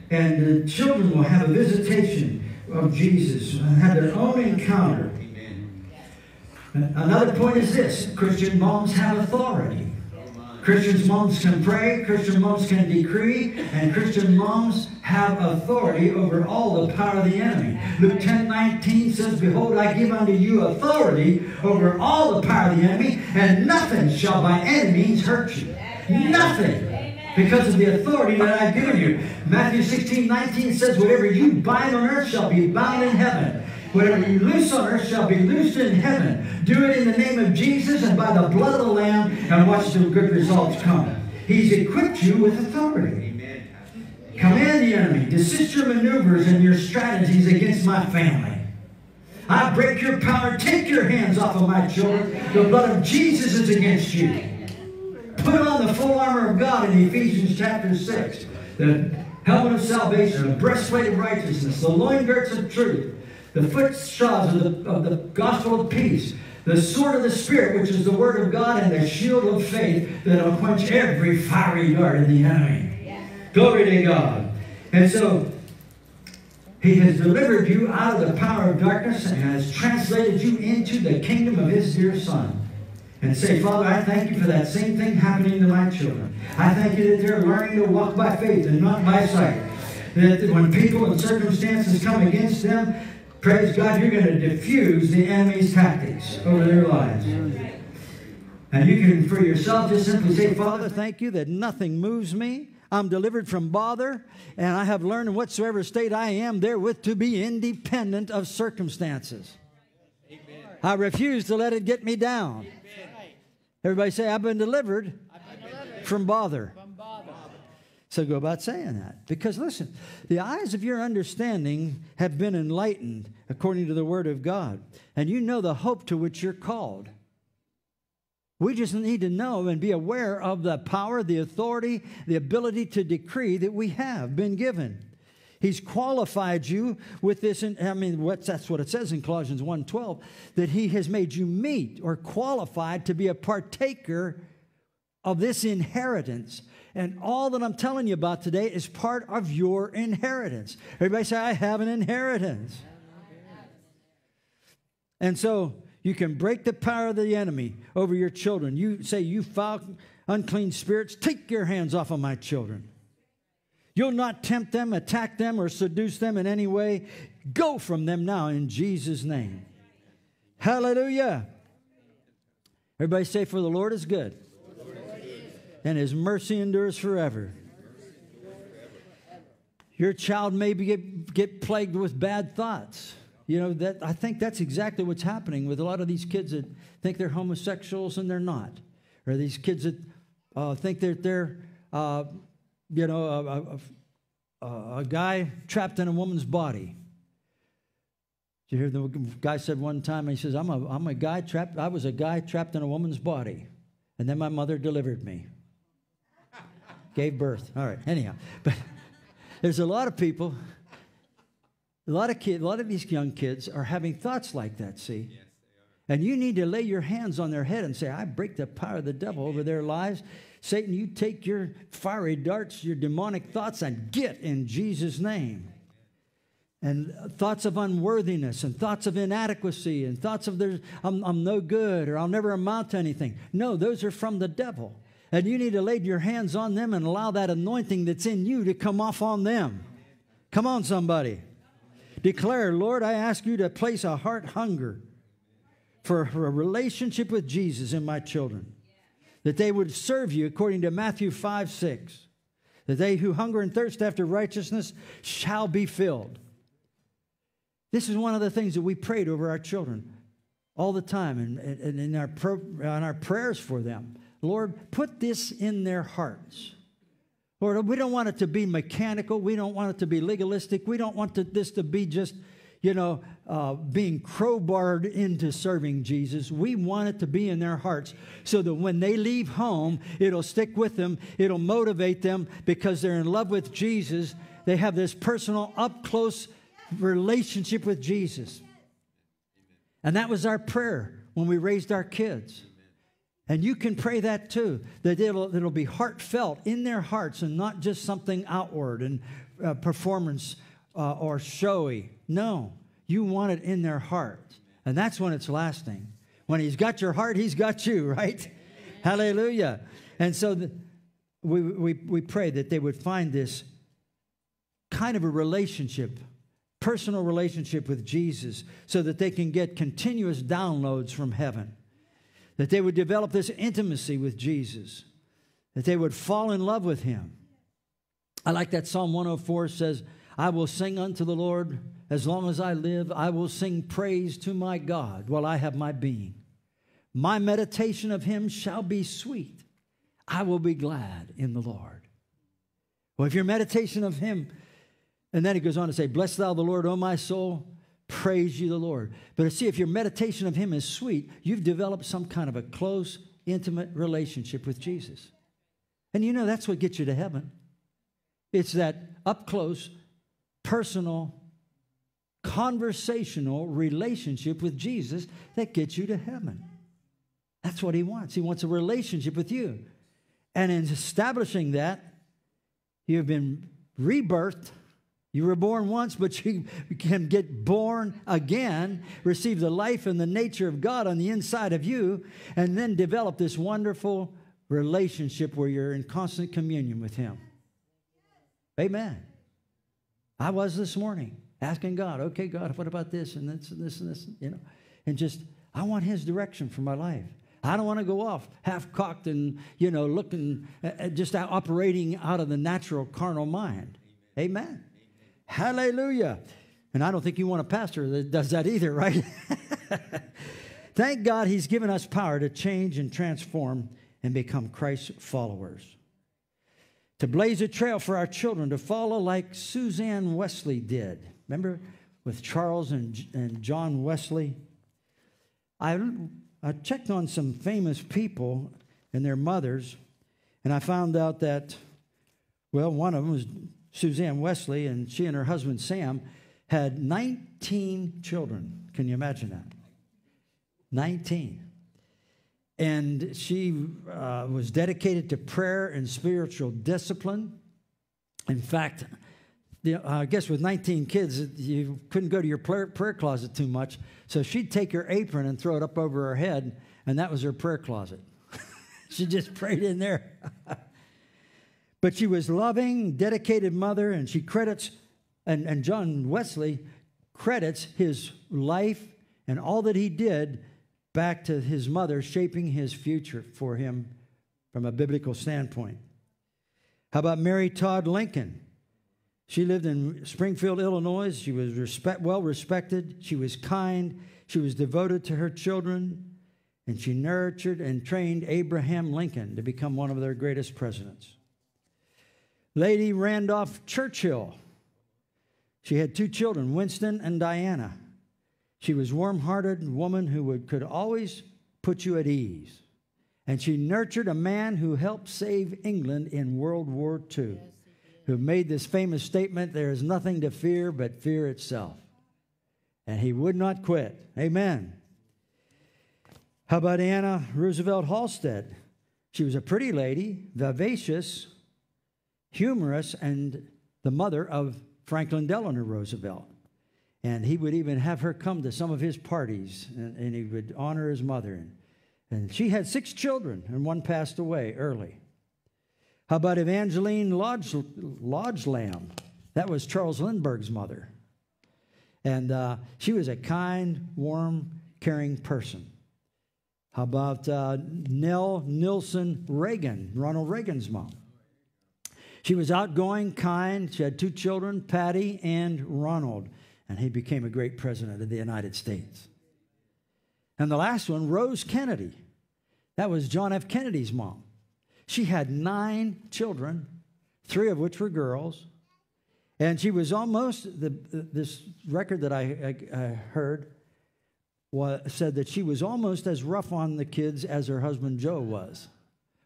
Speaker 5: And the children will have a visitation of Jesus and have their own encounter. Another point is this Christian moms have authority. Christian moms can pray, Christian moms can decree, and Christian moms have authority over all the power of the enemy. Luke 10 19 says, Behold, I give unto you authority over all the power of the enemy, and nothing shall by any means hurt you. Nothing. Because of the authority that I've given you. Matthew 16 19 says, Whatever you bind on earth shall be bound in heaven. Whatever you loose on earth shall be loosed in heaven. Do it in the name of Jesus and by the blood of the Lamb, and watch the good results come. He's equipped you with authority. Command the enemy, desist your maneuvers and your strategies against my family. I break your power. Take your hands off of my children. The blood of Jesus is against you. Put on the full armor of God in Ephesians chapter 6. The helmet of salvation, the breastplate of righteousness, the loin girts of truth, the foot of the, of the gospel of peace, the sword of the Spirit, which is the word of God, and the shield of faith that will quench every fiery dart of the enemy. Yeah. Glory to God. And so, he has delivered you out of the power of darkness and has translated you into the kingdom of his dear Son. And say, Father, I thank you for that same thing happening to my children. I thank you that they're learning to walk by faith and not by sight. That when people and circumstances come against them, praise God, you're going to diffuse the enemy's tactics over their lives. And you can, for yourself, just simply say, Father, thank you that nothing moves me. I'm delivered from bother, and I have learned in whatsoever state I am therewith to be independent of circumstances. Amen. I refuse to let it get me down. Everybody say, I've been delivered, I've been delivered from, bother. from bother. So go about saying that. Because listen, the eyes of your understanding have been enlightened according to the Word of God, and you know the hope to which you're called. We just need to know and be aware of the power, the authority, the ability to decree that we have been given. He's qualified you with this. I mean, that's what it says in Colossians 1.12, that he has made you meet or qualified to be a partaker of this inheritance. And all that I'm telling you about today is part of your inheritance. Everybody say, I have an inheritance. And so you can break the power of the enemy over your children. You say, You foul, unclean spirits, take your hands off of my children. You'll not tempt them, attack them, or seduce them in any way. Go from them now in Jesus' name. Hallelujah. Everybody say, For the Lord is good, and his mercy endures forever. Your child may be, get, get plagued with bad thoughts. You know, that I think that's exactly what's happening with a lot of these kids that think they're homosexuals and they're not. Or these kids that uh, think that they're, uh, you know, a, a, a, guy trapped in a woman's body. Did you hear the guy said one time, he says, I'm a, I'm a guy trapped, I was a guy trapped in a woman's body. And then my mother delivered me. Gave birth. All right, anyhow. But there's a lot of people a lot of kids, a lot of these young kids are having thoughts like that, see? Yes, and you need to lay your hands on their head and say, I break the power of the devil over their lives. Satan, you take your fiery darts, your demonic thoughts, and get in Jesus' name. And thoughts of unworthiness, and thoughts of inadequacy, and thoughts of there's, I'm, I'm no good, or I'll never amount to anything. No, those are from the devil. And you need to lay your hands on them and allow that anointing that's in you to come off on them. Come on, somebody. Declare, Lord, I ask you to place a heart hunger for a relationship with Jesus in my children, that they would serve you according to Matthew 5 6, that they who hunger and thirst after righteousness shall be filled. This is one of the things that we prayed over our children all the time and, and in our, on our prayers for them. Lord, put this in their hearts Lord, we don't want it to be mechanical. We don't want it to be legalistic. We don't want to, this to be just, you know, uh, being crowbarred into serving Jesus. We want it to be in their hearts so that when they leave home, it'll stick with them. It'll motivate them because they're in love with Jesus. They have this personal, up close relationship with Jesus. And that was our prayer when we raised our kids. And you can pray that too, that it'll, it'll be heartfelt in their hearts and not just something outward and uh, performance uh, or showy. No, you want it in their heart. And that's when it's lasting. When he's got your heart, he's got you, right? Hallelujah. And so the, we, we, we pray that they would find this kind of a relationship, personal relationship with Jesus, so that they can get continuous downloads from heaven that they would develop this intimacy with Jesus, that they would fall in love with him. I like that Psalm 104 says, I will sing unto the Lord as long as I live. I will sing praise to my God while I have my being. My meditation of him shall be sweet. I will be glad in the Lord. Well, if your meditation of him, and then he goes on to say, Bless thou the Lord, O my soul, Praise you, the Lord. But see, if your meditation of Him is sweet, you've developed some kind of a close, intimate relationship with Jesus. And you know that's what gets you to heaven. It's that up close, personal, conversational relationship with Jesus that gets you to heaven. That's what He wants. He wants a relationship with you. And in establishing that, you've been rebirthed You were born once, but you can get born again, receive the life and the nature of God on the inside of you, and then develop this wonderful relationship where you're in constant communion with Him. Amen. I was this morning asking God, okay, God, what about this and this and this and this, you know, and just, I want His direction for my life. I don't want to go off half cocked and, you know, looking, uh, just out operating out of the natural carnal mind. Amen. Amen. Hallelujah. And I don't think you want a pastor that does that either, right? Thank God he's given us power to change and transform and become Christ's followers. To blaze a trail for our children to follow like Suzanne Wesley did. Remember with Charles and, and John Wesley? I, I checked on some famous people and their mothers, and I found out that, well, one of them was Suzanne Wesley, and she and her husband Sam had 19 children. Can you imagine that? 19. And she uh, was dedicated to prayer and spiritual discipline. In fact, you know, I guess with 19 kids, you couldn't go to your prayer, prayer closet too much. So she'd take her apron and throw it up over her head, and that was her prayer closet. she just prayed in there. but she was loving, dedicated mother, and she credits, and, and John Wesley credits his life and all that he did back to his mother shaping his future for him from a biblical standpoint. How about Mary Todd Lincoln? She lived in Springfield, Illinois. She was respect, well respected. She was kind. She was devoted to her children. And she nurtured and trained Abraham Lincoln to become one of their greatest presidents. Lady Randolph Churchill. She had two children, Winston and Diana. She was warm-hearted woman who would, could always put you at ease. And she nurtured a man who helped save England in World War II who made this famous statement there is nothing to fear but fear itself. And he would not quit. Amen. How about Anna Roosevelt Halstead? She was a pretty lady, vivacious, humorous, and the mother of Franklin Delano Roosevelt. And he would even have her come to some of his parties, and, and he would honor his mother. And, and she had six children, and one passed away early. How about Evangeline Lodge, Lodge Lamb? That was Charles Lindbergh's mother. And uh, she was a kind, warm, caring person. How about uh, Nell Nilsson Reagan, Ronald Reagan's mom? She was outgoing, kind. She had two children, Patty and Ronald. And he became a great president of the United States. And the last one, Rose Kennedy. That was John F. Kennedy's mom. She had nine children, three of which were girls. And she was almost, the, this record that I, I, I heard was, said that she was almost as rough on the kids as her husband Joe was.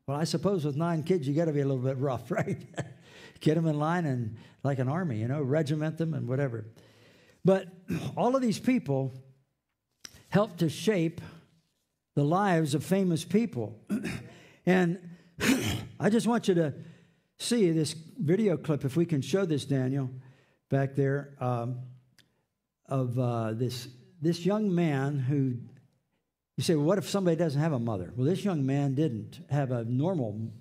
Speaker 5: Well, I suppose with nine kids, you got to be a little bit rough, right? Get them in line and like an army, you know, regiment them and whatever. But all of these people helped to shape the lives of famous people. and I just want you to see this video clip, if we can show this, Daniel, back there, um, of uh, this, this young man who, you say, well, what if somebody doesn't have a mother? Well, this young man didn't have a normal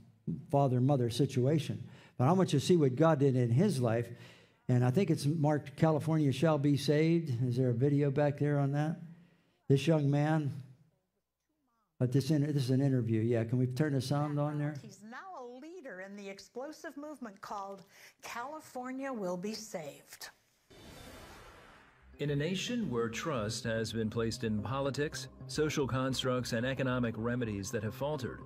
Speaker 5: father mother situation. But I want you to see what God did in his life. And I think it's marked California shall be saved. Is there a video back there on that? This young man, but this, inter- this is an interview. Yeah, can we turn the sound on there?
Speaker 9: He's now a leader in the explosive movement called California Will Be Saved.
Speaker 10: In a nation where trust has been placed in politics, social constructs, and economic remedies that have faltered,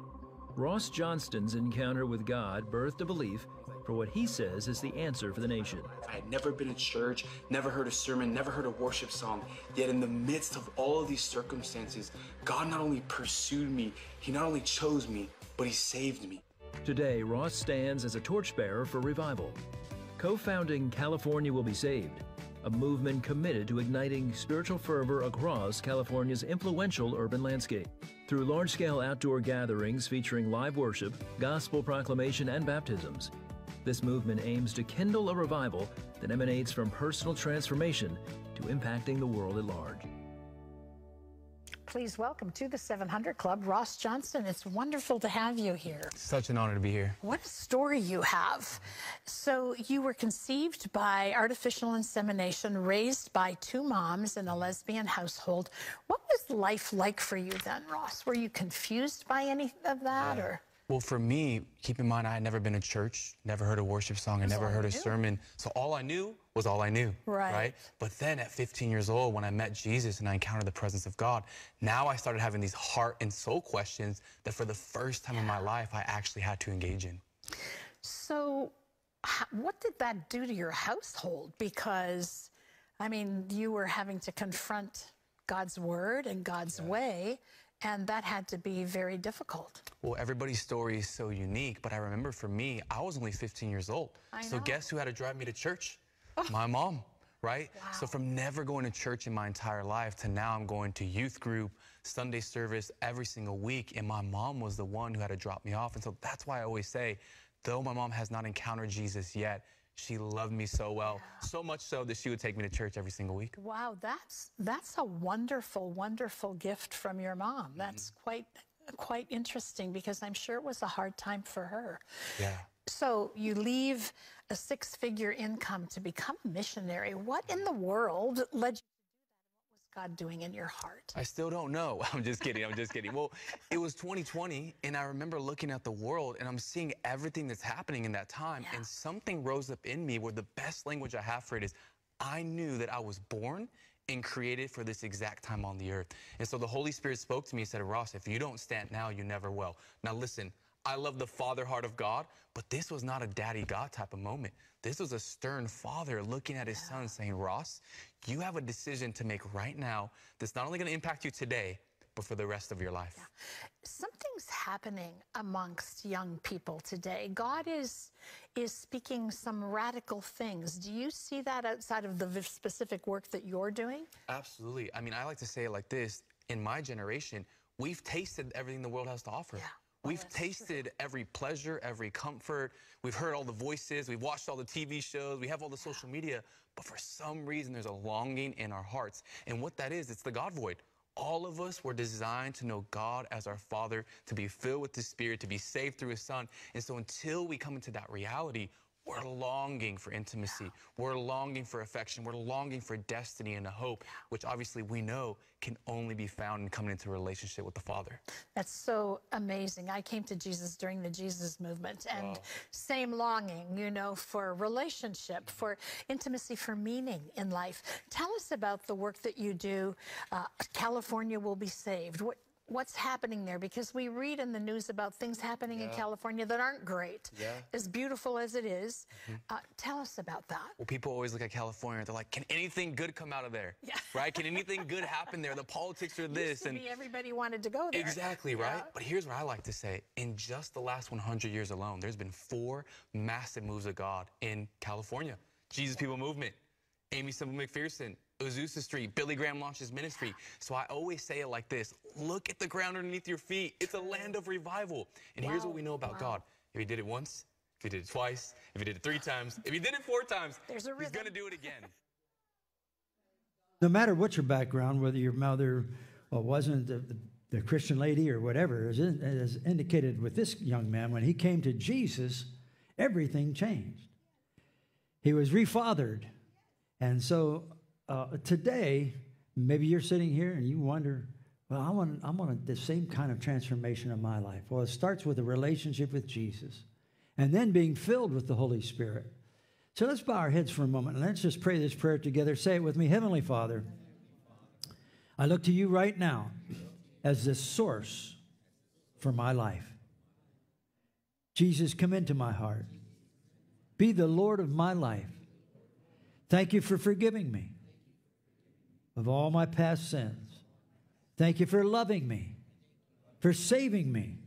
Speaker 10: Ross Johnston's encounter with God birthed a belief for what he says is the answer for the nation.
Speaker 11: I had never been to church, never heard a sermon, never heard a worship song. Yet, in the midst of all of these circumstances, God not only pursued me, He not only chose me, but He saved me.
Speaker 10: Today, Ross stands as a torchbearer for revival. Co founding California Will Be Saved, a movement committed to igniting spiritual fervor across California's influential urban landscape. Through large scale outdoor gatherings featuring live worship, gospel proclamation, and baptisms, This movement aims to kindle a revival that emanates from personal transformation to impacting the world at large.
Speaker 9: Please welcome to the 700 Club, Ross Johnston. It's wonderful to have you here.
Speaker 11: Such an honor to be here.
Speaker 9: What a story you have. So, you were conceived by artificial insemination, raised by two moms in a lesbian household. What was life like for you then, Ross? Were you confused by any of that or?
Speaker 11: Well, for me, keep in mind, I had never been to church, never heard a worship song, I never heard a sermon. So all I knew was all I knew.
Speaker 9: Right. Right.
Speaker 11: But then at 15 years old, when I met Jesus and I encountered the presence of God, now I started having these heart and soul questions that for the first time in my life, I actually had to engage in.
Speaker 9: So, what did that do to your household? Because, I mean, you were having to confront God's word and God's way, and that had to be very difficult.
Speaker 11: Well, everybody's story is so unique, but I remember for me, I was only 15 years old.
Speaker 9: I
Speaker 11: so
Speaker 9: know.
Speaker 11: guess who had to drive me to church? Oh. My mom, right? So from never going to church in my entire life to now I'm going to youth group, Sunday service every single week, and my mom was the one who had to drop me off. And so that's why I always say, though my mom has not encountered Jesus yet, she loved me so well, so much so that she would take me to church every single week.
Speaker 9: Wow, that's that's a wonderful, wonderful gift from your mom. Mm-hmm. That's quite quite interesting because I'm sure it was a hard time for her.
Speaker 11: Yeah.
Speaker 9: So you leave a six-figure income to become a missionary. What in the world led you to do that? And what was God doing in your heart?
Speaker 11: I still don't know. I'm just kidding. I'm just kidding. Well, it was 2020, and I remember looking at the world and I'm seeing everything that's happening in that time. And something rose up in me where the best language I have for it is I knew that I was born and created for this exact time on the earth. And so the Holy Spirit spoke to me and said, Ross, if you don't stand now, you never will. Now, listen. I love the father heart of God, but this was not a daddy God type of moment. This was a stern father looking at his son saying, Ross, you have a decision to make right now that's not only going to impact you today, but for the rest of your life.
Speaker 9: Something's happening amongst young people today. God is is speaking some radical things. Do you see that outside of the specific work that you're doing?
Speaker 11: Absolutely. I mean, I like to say it like this in my generation, we've tasted everything the world has to offer. We've tasted every pleasure, every comfort. We've heard all the voices. We've watched all the TV shows. We have all the social media. But for some reason, there's a longing in our hearts. And what that is, it's the God void. All of us were designed to know God as our Father, to be filled with the Spirit, to be saved through His Son. And so until we come into that reality, we're longing for intimacy. We're longing for affection. We're longing for destiny and a hope, which obviously we know can only be found in coming into a relationship with the Father.
Speaker 9: That's so amazing. I came to Jesus during the Jesus movement and same longing, you know, for relationship, for intimacy, for meaning in life. Tell us about the work that you do. Uh, California will be saved. What, what's happening there? Because we read in the news about things happening in California that aren't great.
Speaker 11: Yeah.
Speaker 9: As beautiful as it is. Uh, tell us about that.
Speaker 11: Well, people always look at California. They're like, "Can anything good come out of there?
Speaker 9: Yeah.
Speaker 11: Right? Can anything good happen there? The politics are this
Speaker 9: Used to
Speaker 11: and
Speaker 9: be everybody wanted to go there.
Speaker 11: Exactly, right? But here's what I like to say. In just the last 100 years alone, there's been four massive moves of God in California. Jesus People Movement, Aimee Semple McPherson, Azusa Street, Billy Graham launched his ministry. So I always say it like this look at the ground underneath your feet. It's a land of revival. And here's what we know about God. If he did it once, if he did it twice, if he did it three times, if he did it four times,
Speaker 9: There's a
Speaker 11: he's going to do it again.
Speaker 5: no matter what your background, whether your mother uh, wasn't the, the, the Christian lady or whatever, as, in, as indicated with this young man, when he came to Jesus, everything changed. He was refathered. And so uh, today, maybe you're sitting here and you wonder, well, I want, I want the same kind of transformation in my life. Well, it starts with a relationship with Jesus and then being filled with the Holy Spirit. So let's bow our heads for a moment and let's just pray this prayer together. Say it with me Heavenly Father, I look to you right now as the source for my life. Jesus, come into my heart. Be the Lord of my life. Thank you for forgiving me of all my past sins. Thank you for loving me, for saving me,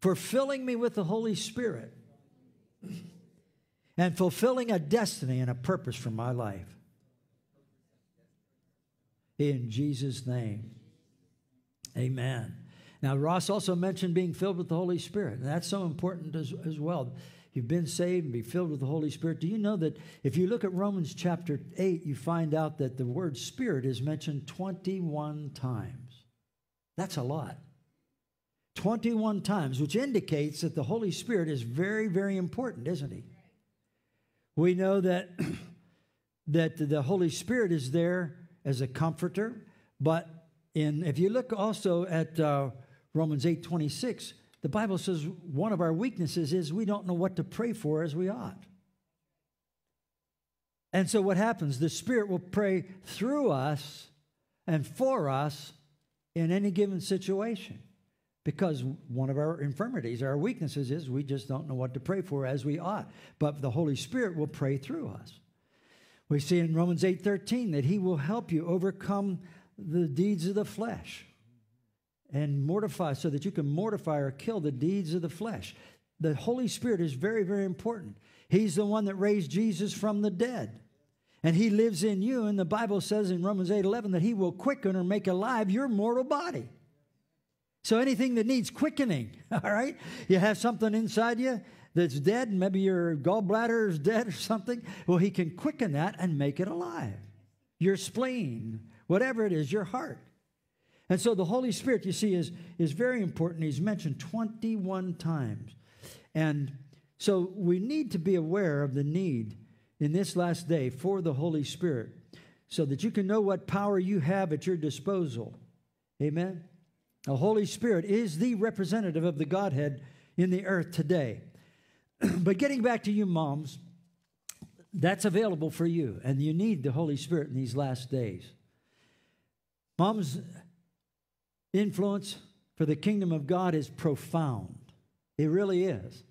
Speaker 5: for filling me with the Holy Spirit, and fulfilling a destiny and a purpose for my life. In Jesus' name, amen. Now, Ross also mentioned being filled with the Holy Spirit, and that's so important as, as well. You've been saved and be filled with the Holy Spirit. Do you know that if you look at Romans chapter 8, you find out that the word Spirit is mentioned 21 times? That's a lot. 21 times, which indicates that the Holy Spirit is very, very important, isn't he? We know that, that the Holy Spirit is there as a comforter, but in, if you look also at uh, Romans 8 26, the Bible says one of our weaknesses is we don't know what to pray for as we ought. And so what happens? The Spirit will pray through us and for us in any given situation. Because one of our infirmities, our weaknesses is we just don't know what to pray for as we ought. But the Holy Spirit will pray through us. We see in Romans 8:13 that he will help you overcome the deeds of the flesh and mortify so that you can mortify or kill the deeds of the flesh. The Holy Spirit is very, very important. He's the one that raised Jesus from the dead. And he lives in you. And the Bible says in Romans 8 11 that he will quicken or make alive your mortal body. So anything that needs quickening, all right? You have something inside you that's dead, maybe your gallbladder is dead or something. Well, he can quicken that and make it alive. Your spleen, whatever it is, your heart. And so the Holy Spirit, you see, is, is very important. He's mentioned 21 times. And so we need to be aware of the need in this last day for the Holy Spirit so that you can know what power you have at your disposal. Amen? The Holy Spirit is the representative of the Godhead in the earth today. but getting back to you, moms, that's available for you, and you need the Holy Spirit in these last days. Mom's influence for the kingdom of God is profound. It really is.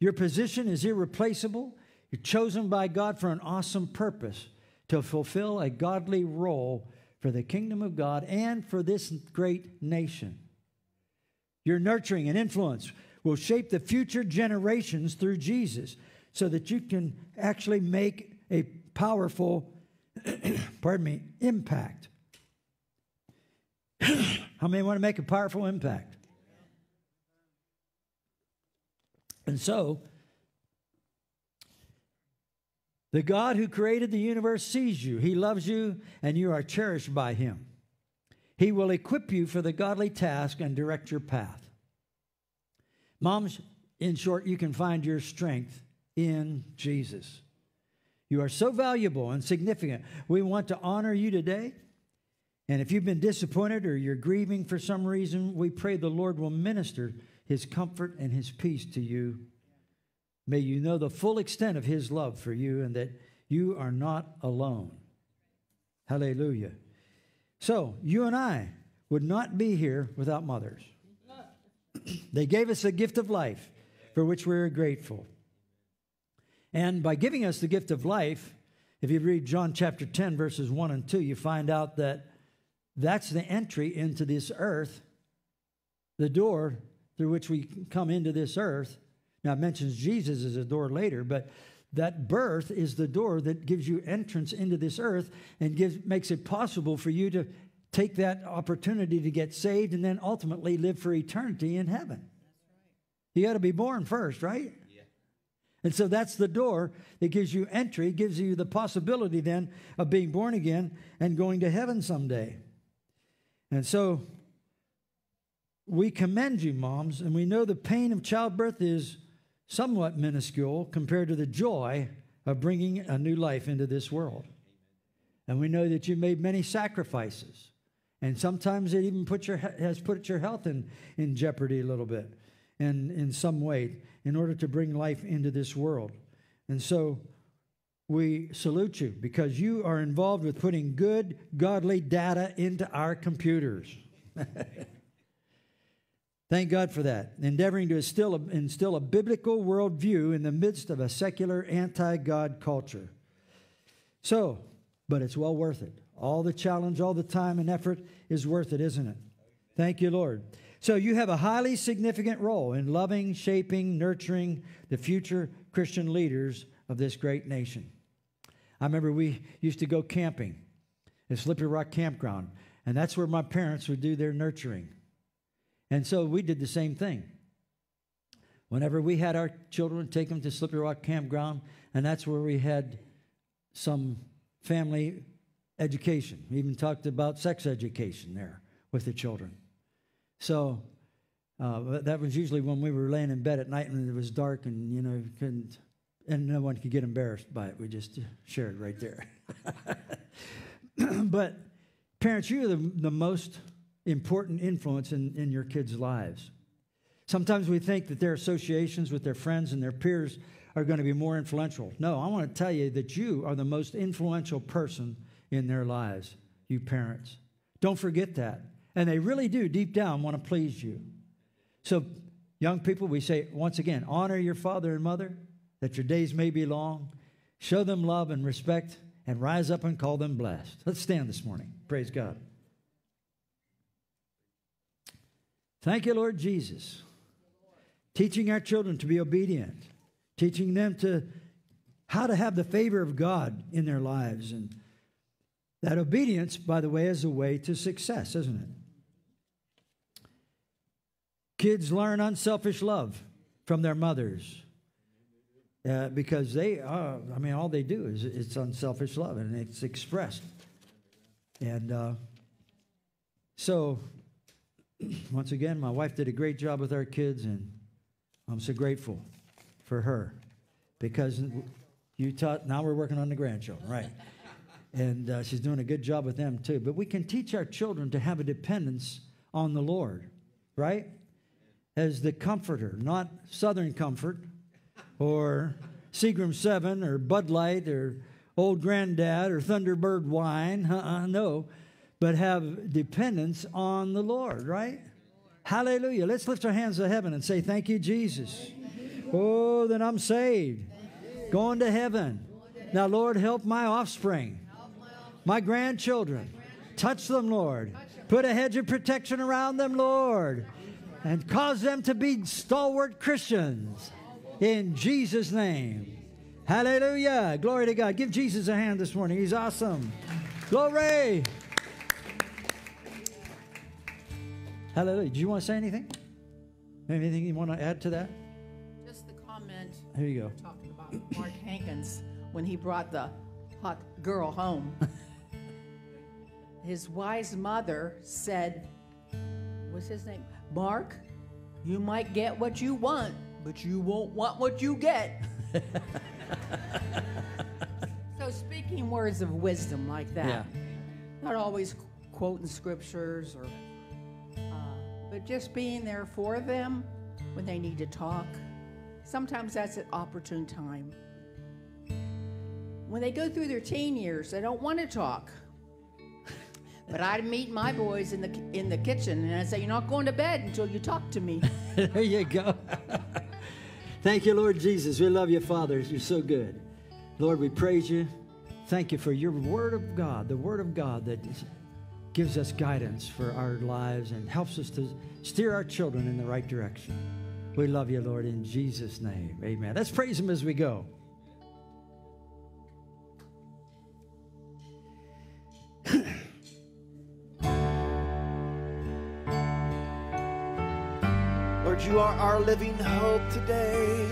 Speaker 5: Your position is irreplaceable. You're chosen by God for an awesome purpose to fulfill a godly role for the kingdom of God and for this great nation. Your nurturing and influence will shape the future generations through Jesus so that you can actually make a powerful, pardon me, impact. How many want to make a powerful impact? And so, the God who created the universe sees you. He loves you, and you are cherished by Him. He will equip you for the godly task and direct your path. Moms, in short, you can find your strength in Jesus. You are so valuable and significant. We want to honor you today. And if you've been disappointed or you're grieving for some reason, we pray the Lord will minister his comfort and his peace to you. May you know the full extent of his love for you and that you are not alone. Hallelujah. So, you and I would not be here without mothers. they gave us a gift of life for which we are grateful. And by giving us the gift of life, if you read John chapter 10, verses 1 and 2, you find out that that's the entry into this earth, the door through which we come into this earth. Now, it mentions Jesus as a door later, but that birth is the door that gives you entrance into this earth and gives, makes it possible for you to take that opportunity to get saved and then ultimately live for eternity in heaven. You got to be born first, right? Yeah. And so that's the door that gives you entry, gives you the possibility then of being born again and going to heaven someday. And so we commend you, moms, and we know the pain of childbirth is somewhat minuscule compared to the joy of bringing a new life into this world. And we know that you made many sacrifices. And sometimes it even put your, has put your health in, in jeopardy a little bit and in some way in order to bring life into this world. And so we salute you because you are involved with putting good, godly data into our computers. Thank God for that. Endeavoring to instill a, instill a biblical worldview in the midst of a secular, anti God culture. So, but it's well worth it. All the challenge, all the time and effort is worth it, isn't it? Thank you, Lord. So, you have a highly significant role in loving, shaping, nurturing the future Christian leaders of this great nation. I remember we used to go camping at Slippery Rock Campground, and that's where my parents would do their nurturing. And so we did the same thing. Whenever we had our children, take them to Slippery Rock Campground, and that's where we had some family education. We even talked about sex education there with the children. So uh, that was usually when we were laying in bed at night and it was dark and you know couldn't, and no one could get embarrassed by it. We just uh, shared right there. but parents, you're the, the most important influence in, in your kids' lives. Sometimes we think that their associations with their friends and their peers are going to be more influential. No, I want to tell you that you are the most influential person in their lives, you parents. Don't forget that. And they really do, deep down, want to please you. So, young people, we say once again honor your father and mother, that your days may be long. Show them love and respect, and rise up and call them blessed. Let's stand this morning. Praise God. Thank you, Lord Jesus. Teaching our children to be obedient, teaching them to how to have the favor of God in their lives. And that obedience, by the way, is a way to success, isn't it? Kids learn unselfish love from their mothers uh, because they are, I mean, all they do is it's unselfish love and it's expressed. And uh, so, once again, my wife did a great job with our kids, and I'm so grateful for her because you taught, now we're working on the grandchildren, right? and uh, she's doing a good job with them too. But we can teach our children to have a dependence on the Lord, right? as the comforter, not Southern Comfort or Seagram 7 or Bud Light or Old Granddad or Thunderbird wine. Uh-uh, no, but have dependence on the Lord, right? Hallelujah. Let's lift our hands to heaven and say, Thank you, Jesus. Oh, then I'm saved, going to heaven. Now, Lord, help my offspring, my grandchildren. Touch them, Lord. Put a hedge of protection around them, Lord and cause them to be stalwart Christians in Jesus' name. Hallelujah. Glory to God. Give Jesus a hand this morning. He's awesome. Glory. Hallelujah. Do you want to say anything? Anything you want to add to that?
Speaker 12: Just the comment.
Speaker 5: Here you go.
Speaker 12: Talking about Mark Hankins when he brought the hot girl home. His wise mother said, What's his name? Mark, you might get what you want, but you won't want what you get. so, speaking words of wisdom like that,
Speaker 5: Yeah.
Speaker 12: not always quoting scriptures or, uh, but just being there for them when they need to talk. Sometimes that's an opportune time. When they go through their teen years, they don't want to talk. But I'd meet my boys in the in the kitchen and I'd say, "You're not going to bed until you talk to me."
Speaker 5: there you go. Thank you, Lord Jesus. We love you, Father. You're so good. Lord, we praise you. Thank you for your word of God, the word of God that gives us guidance for our lives and helps us to steer our children in the right direction. We love you, Lord, in Jesus' name. Amen. Let's praise him as we go.
Speaker 2: You are our living hope today.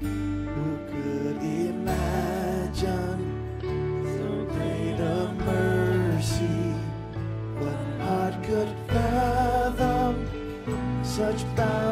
Speaker 2: Who could imagine so great a mercy? What heart could fathom such boundless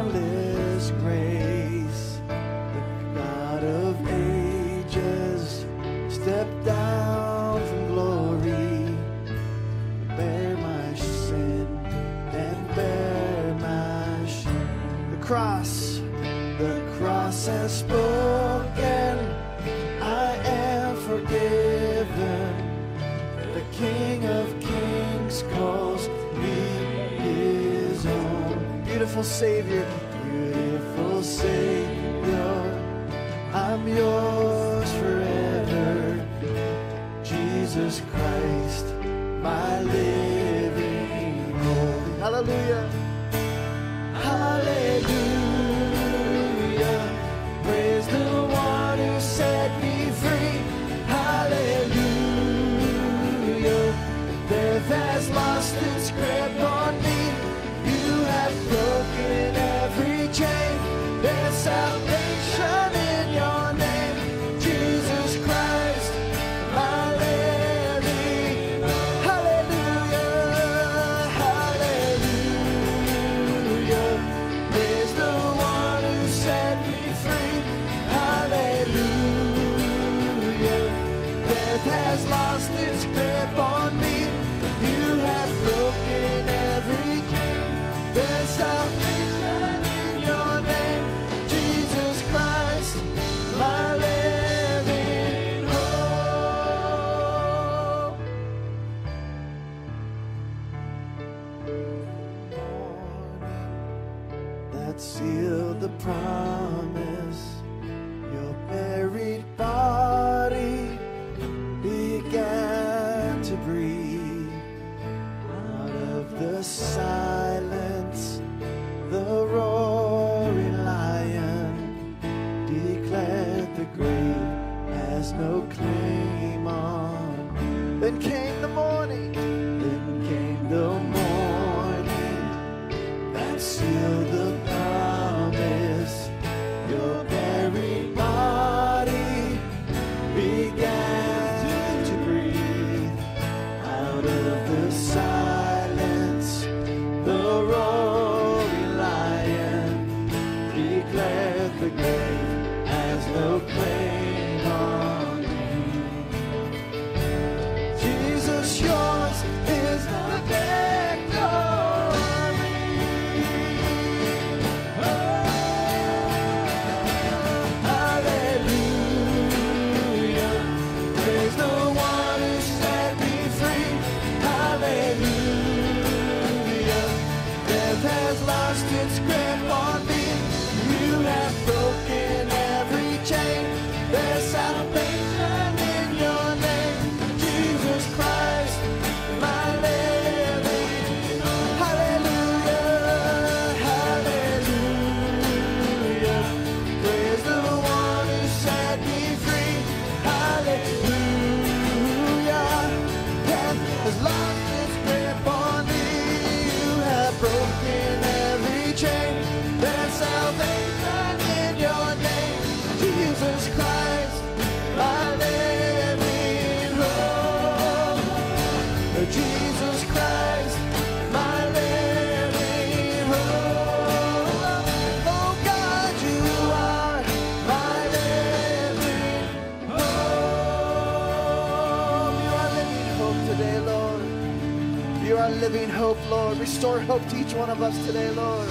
Speaker 2: Restore hope to each one of us today, Lord.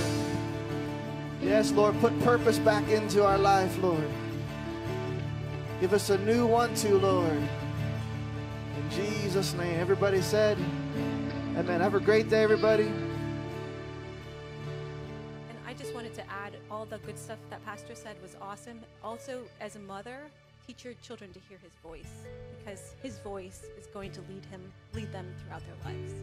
Speaker 2: Yes, Lord, put purpose back into our life, Lord. Give us a new one to, Lord. In Jesus' name, everybody said, Amen. Have a great day, everybody.
Speaker 13: And I just wanted to add all the good stuff that Pastor said was awesome. Also, as a mother, teach your children to hear his voice because his voice is going to lead him lead them throughout their lives.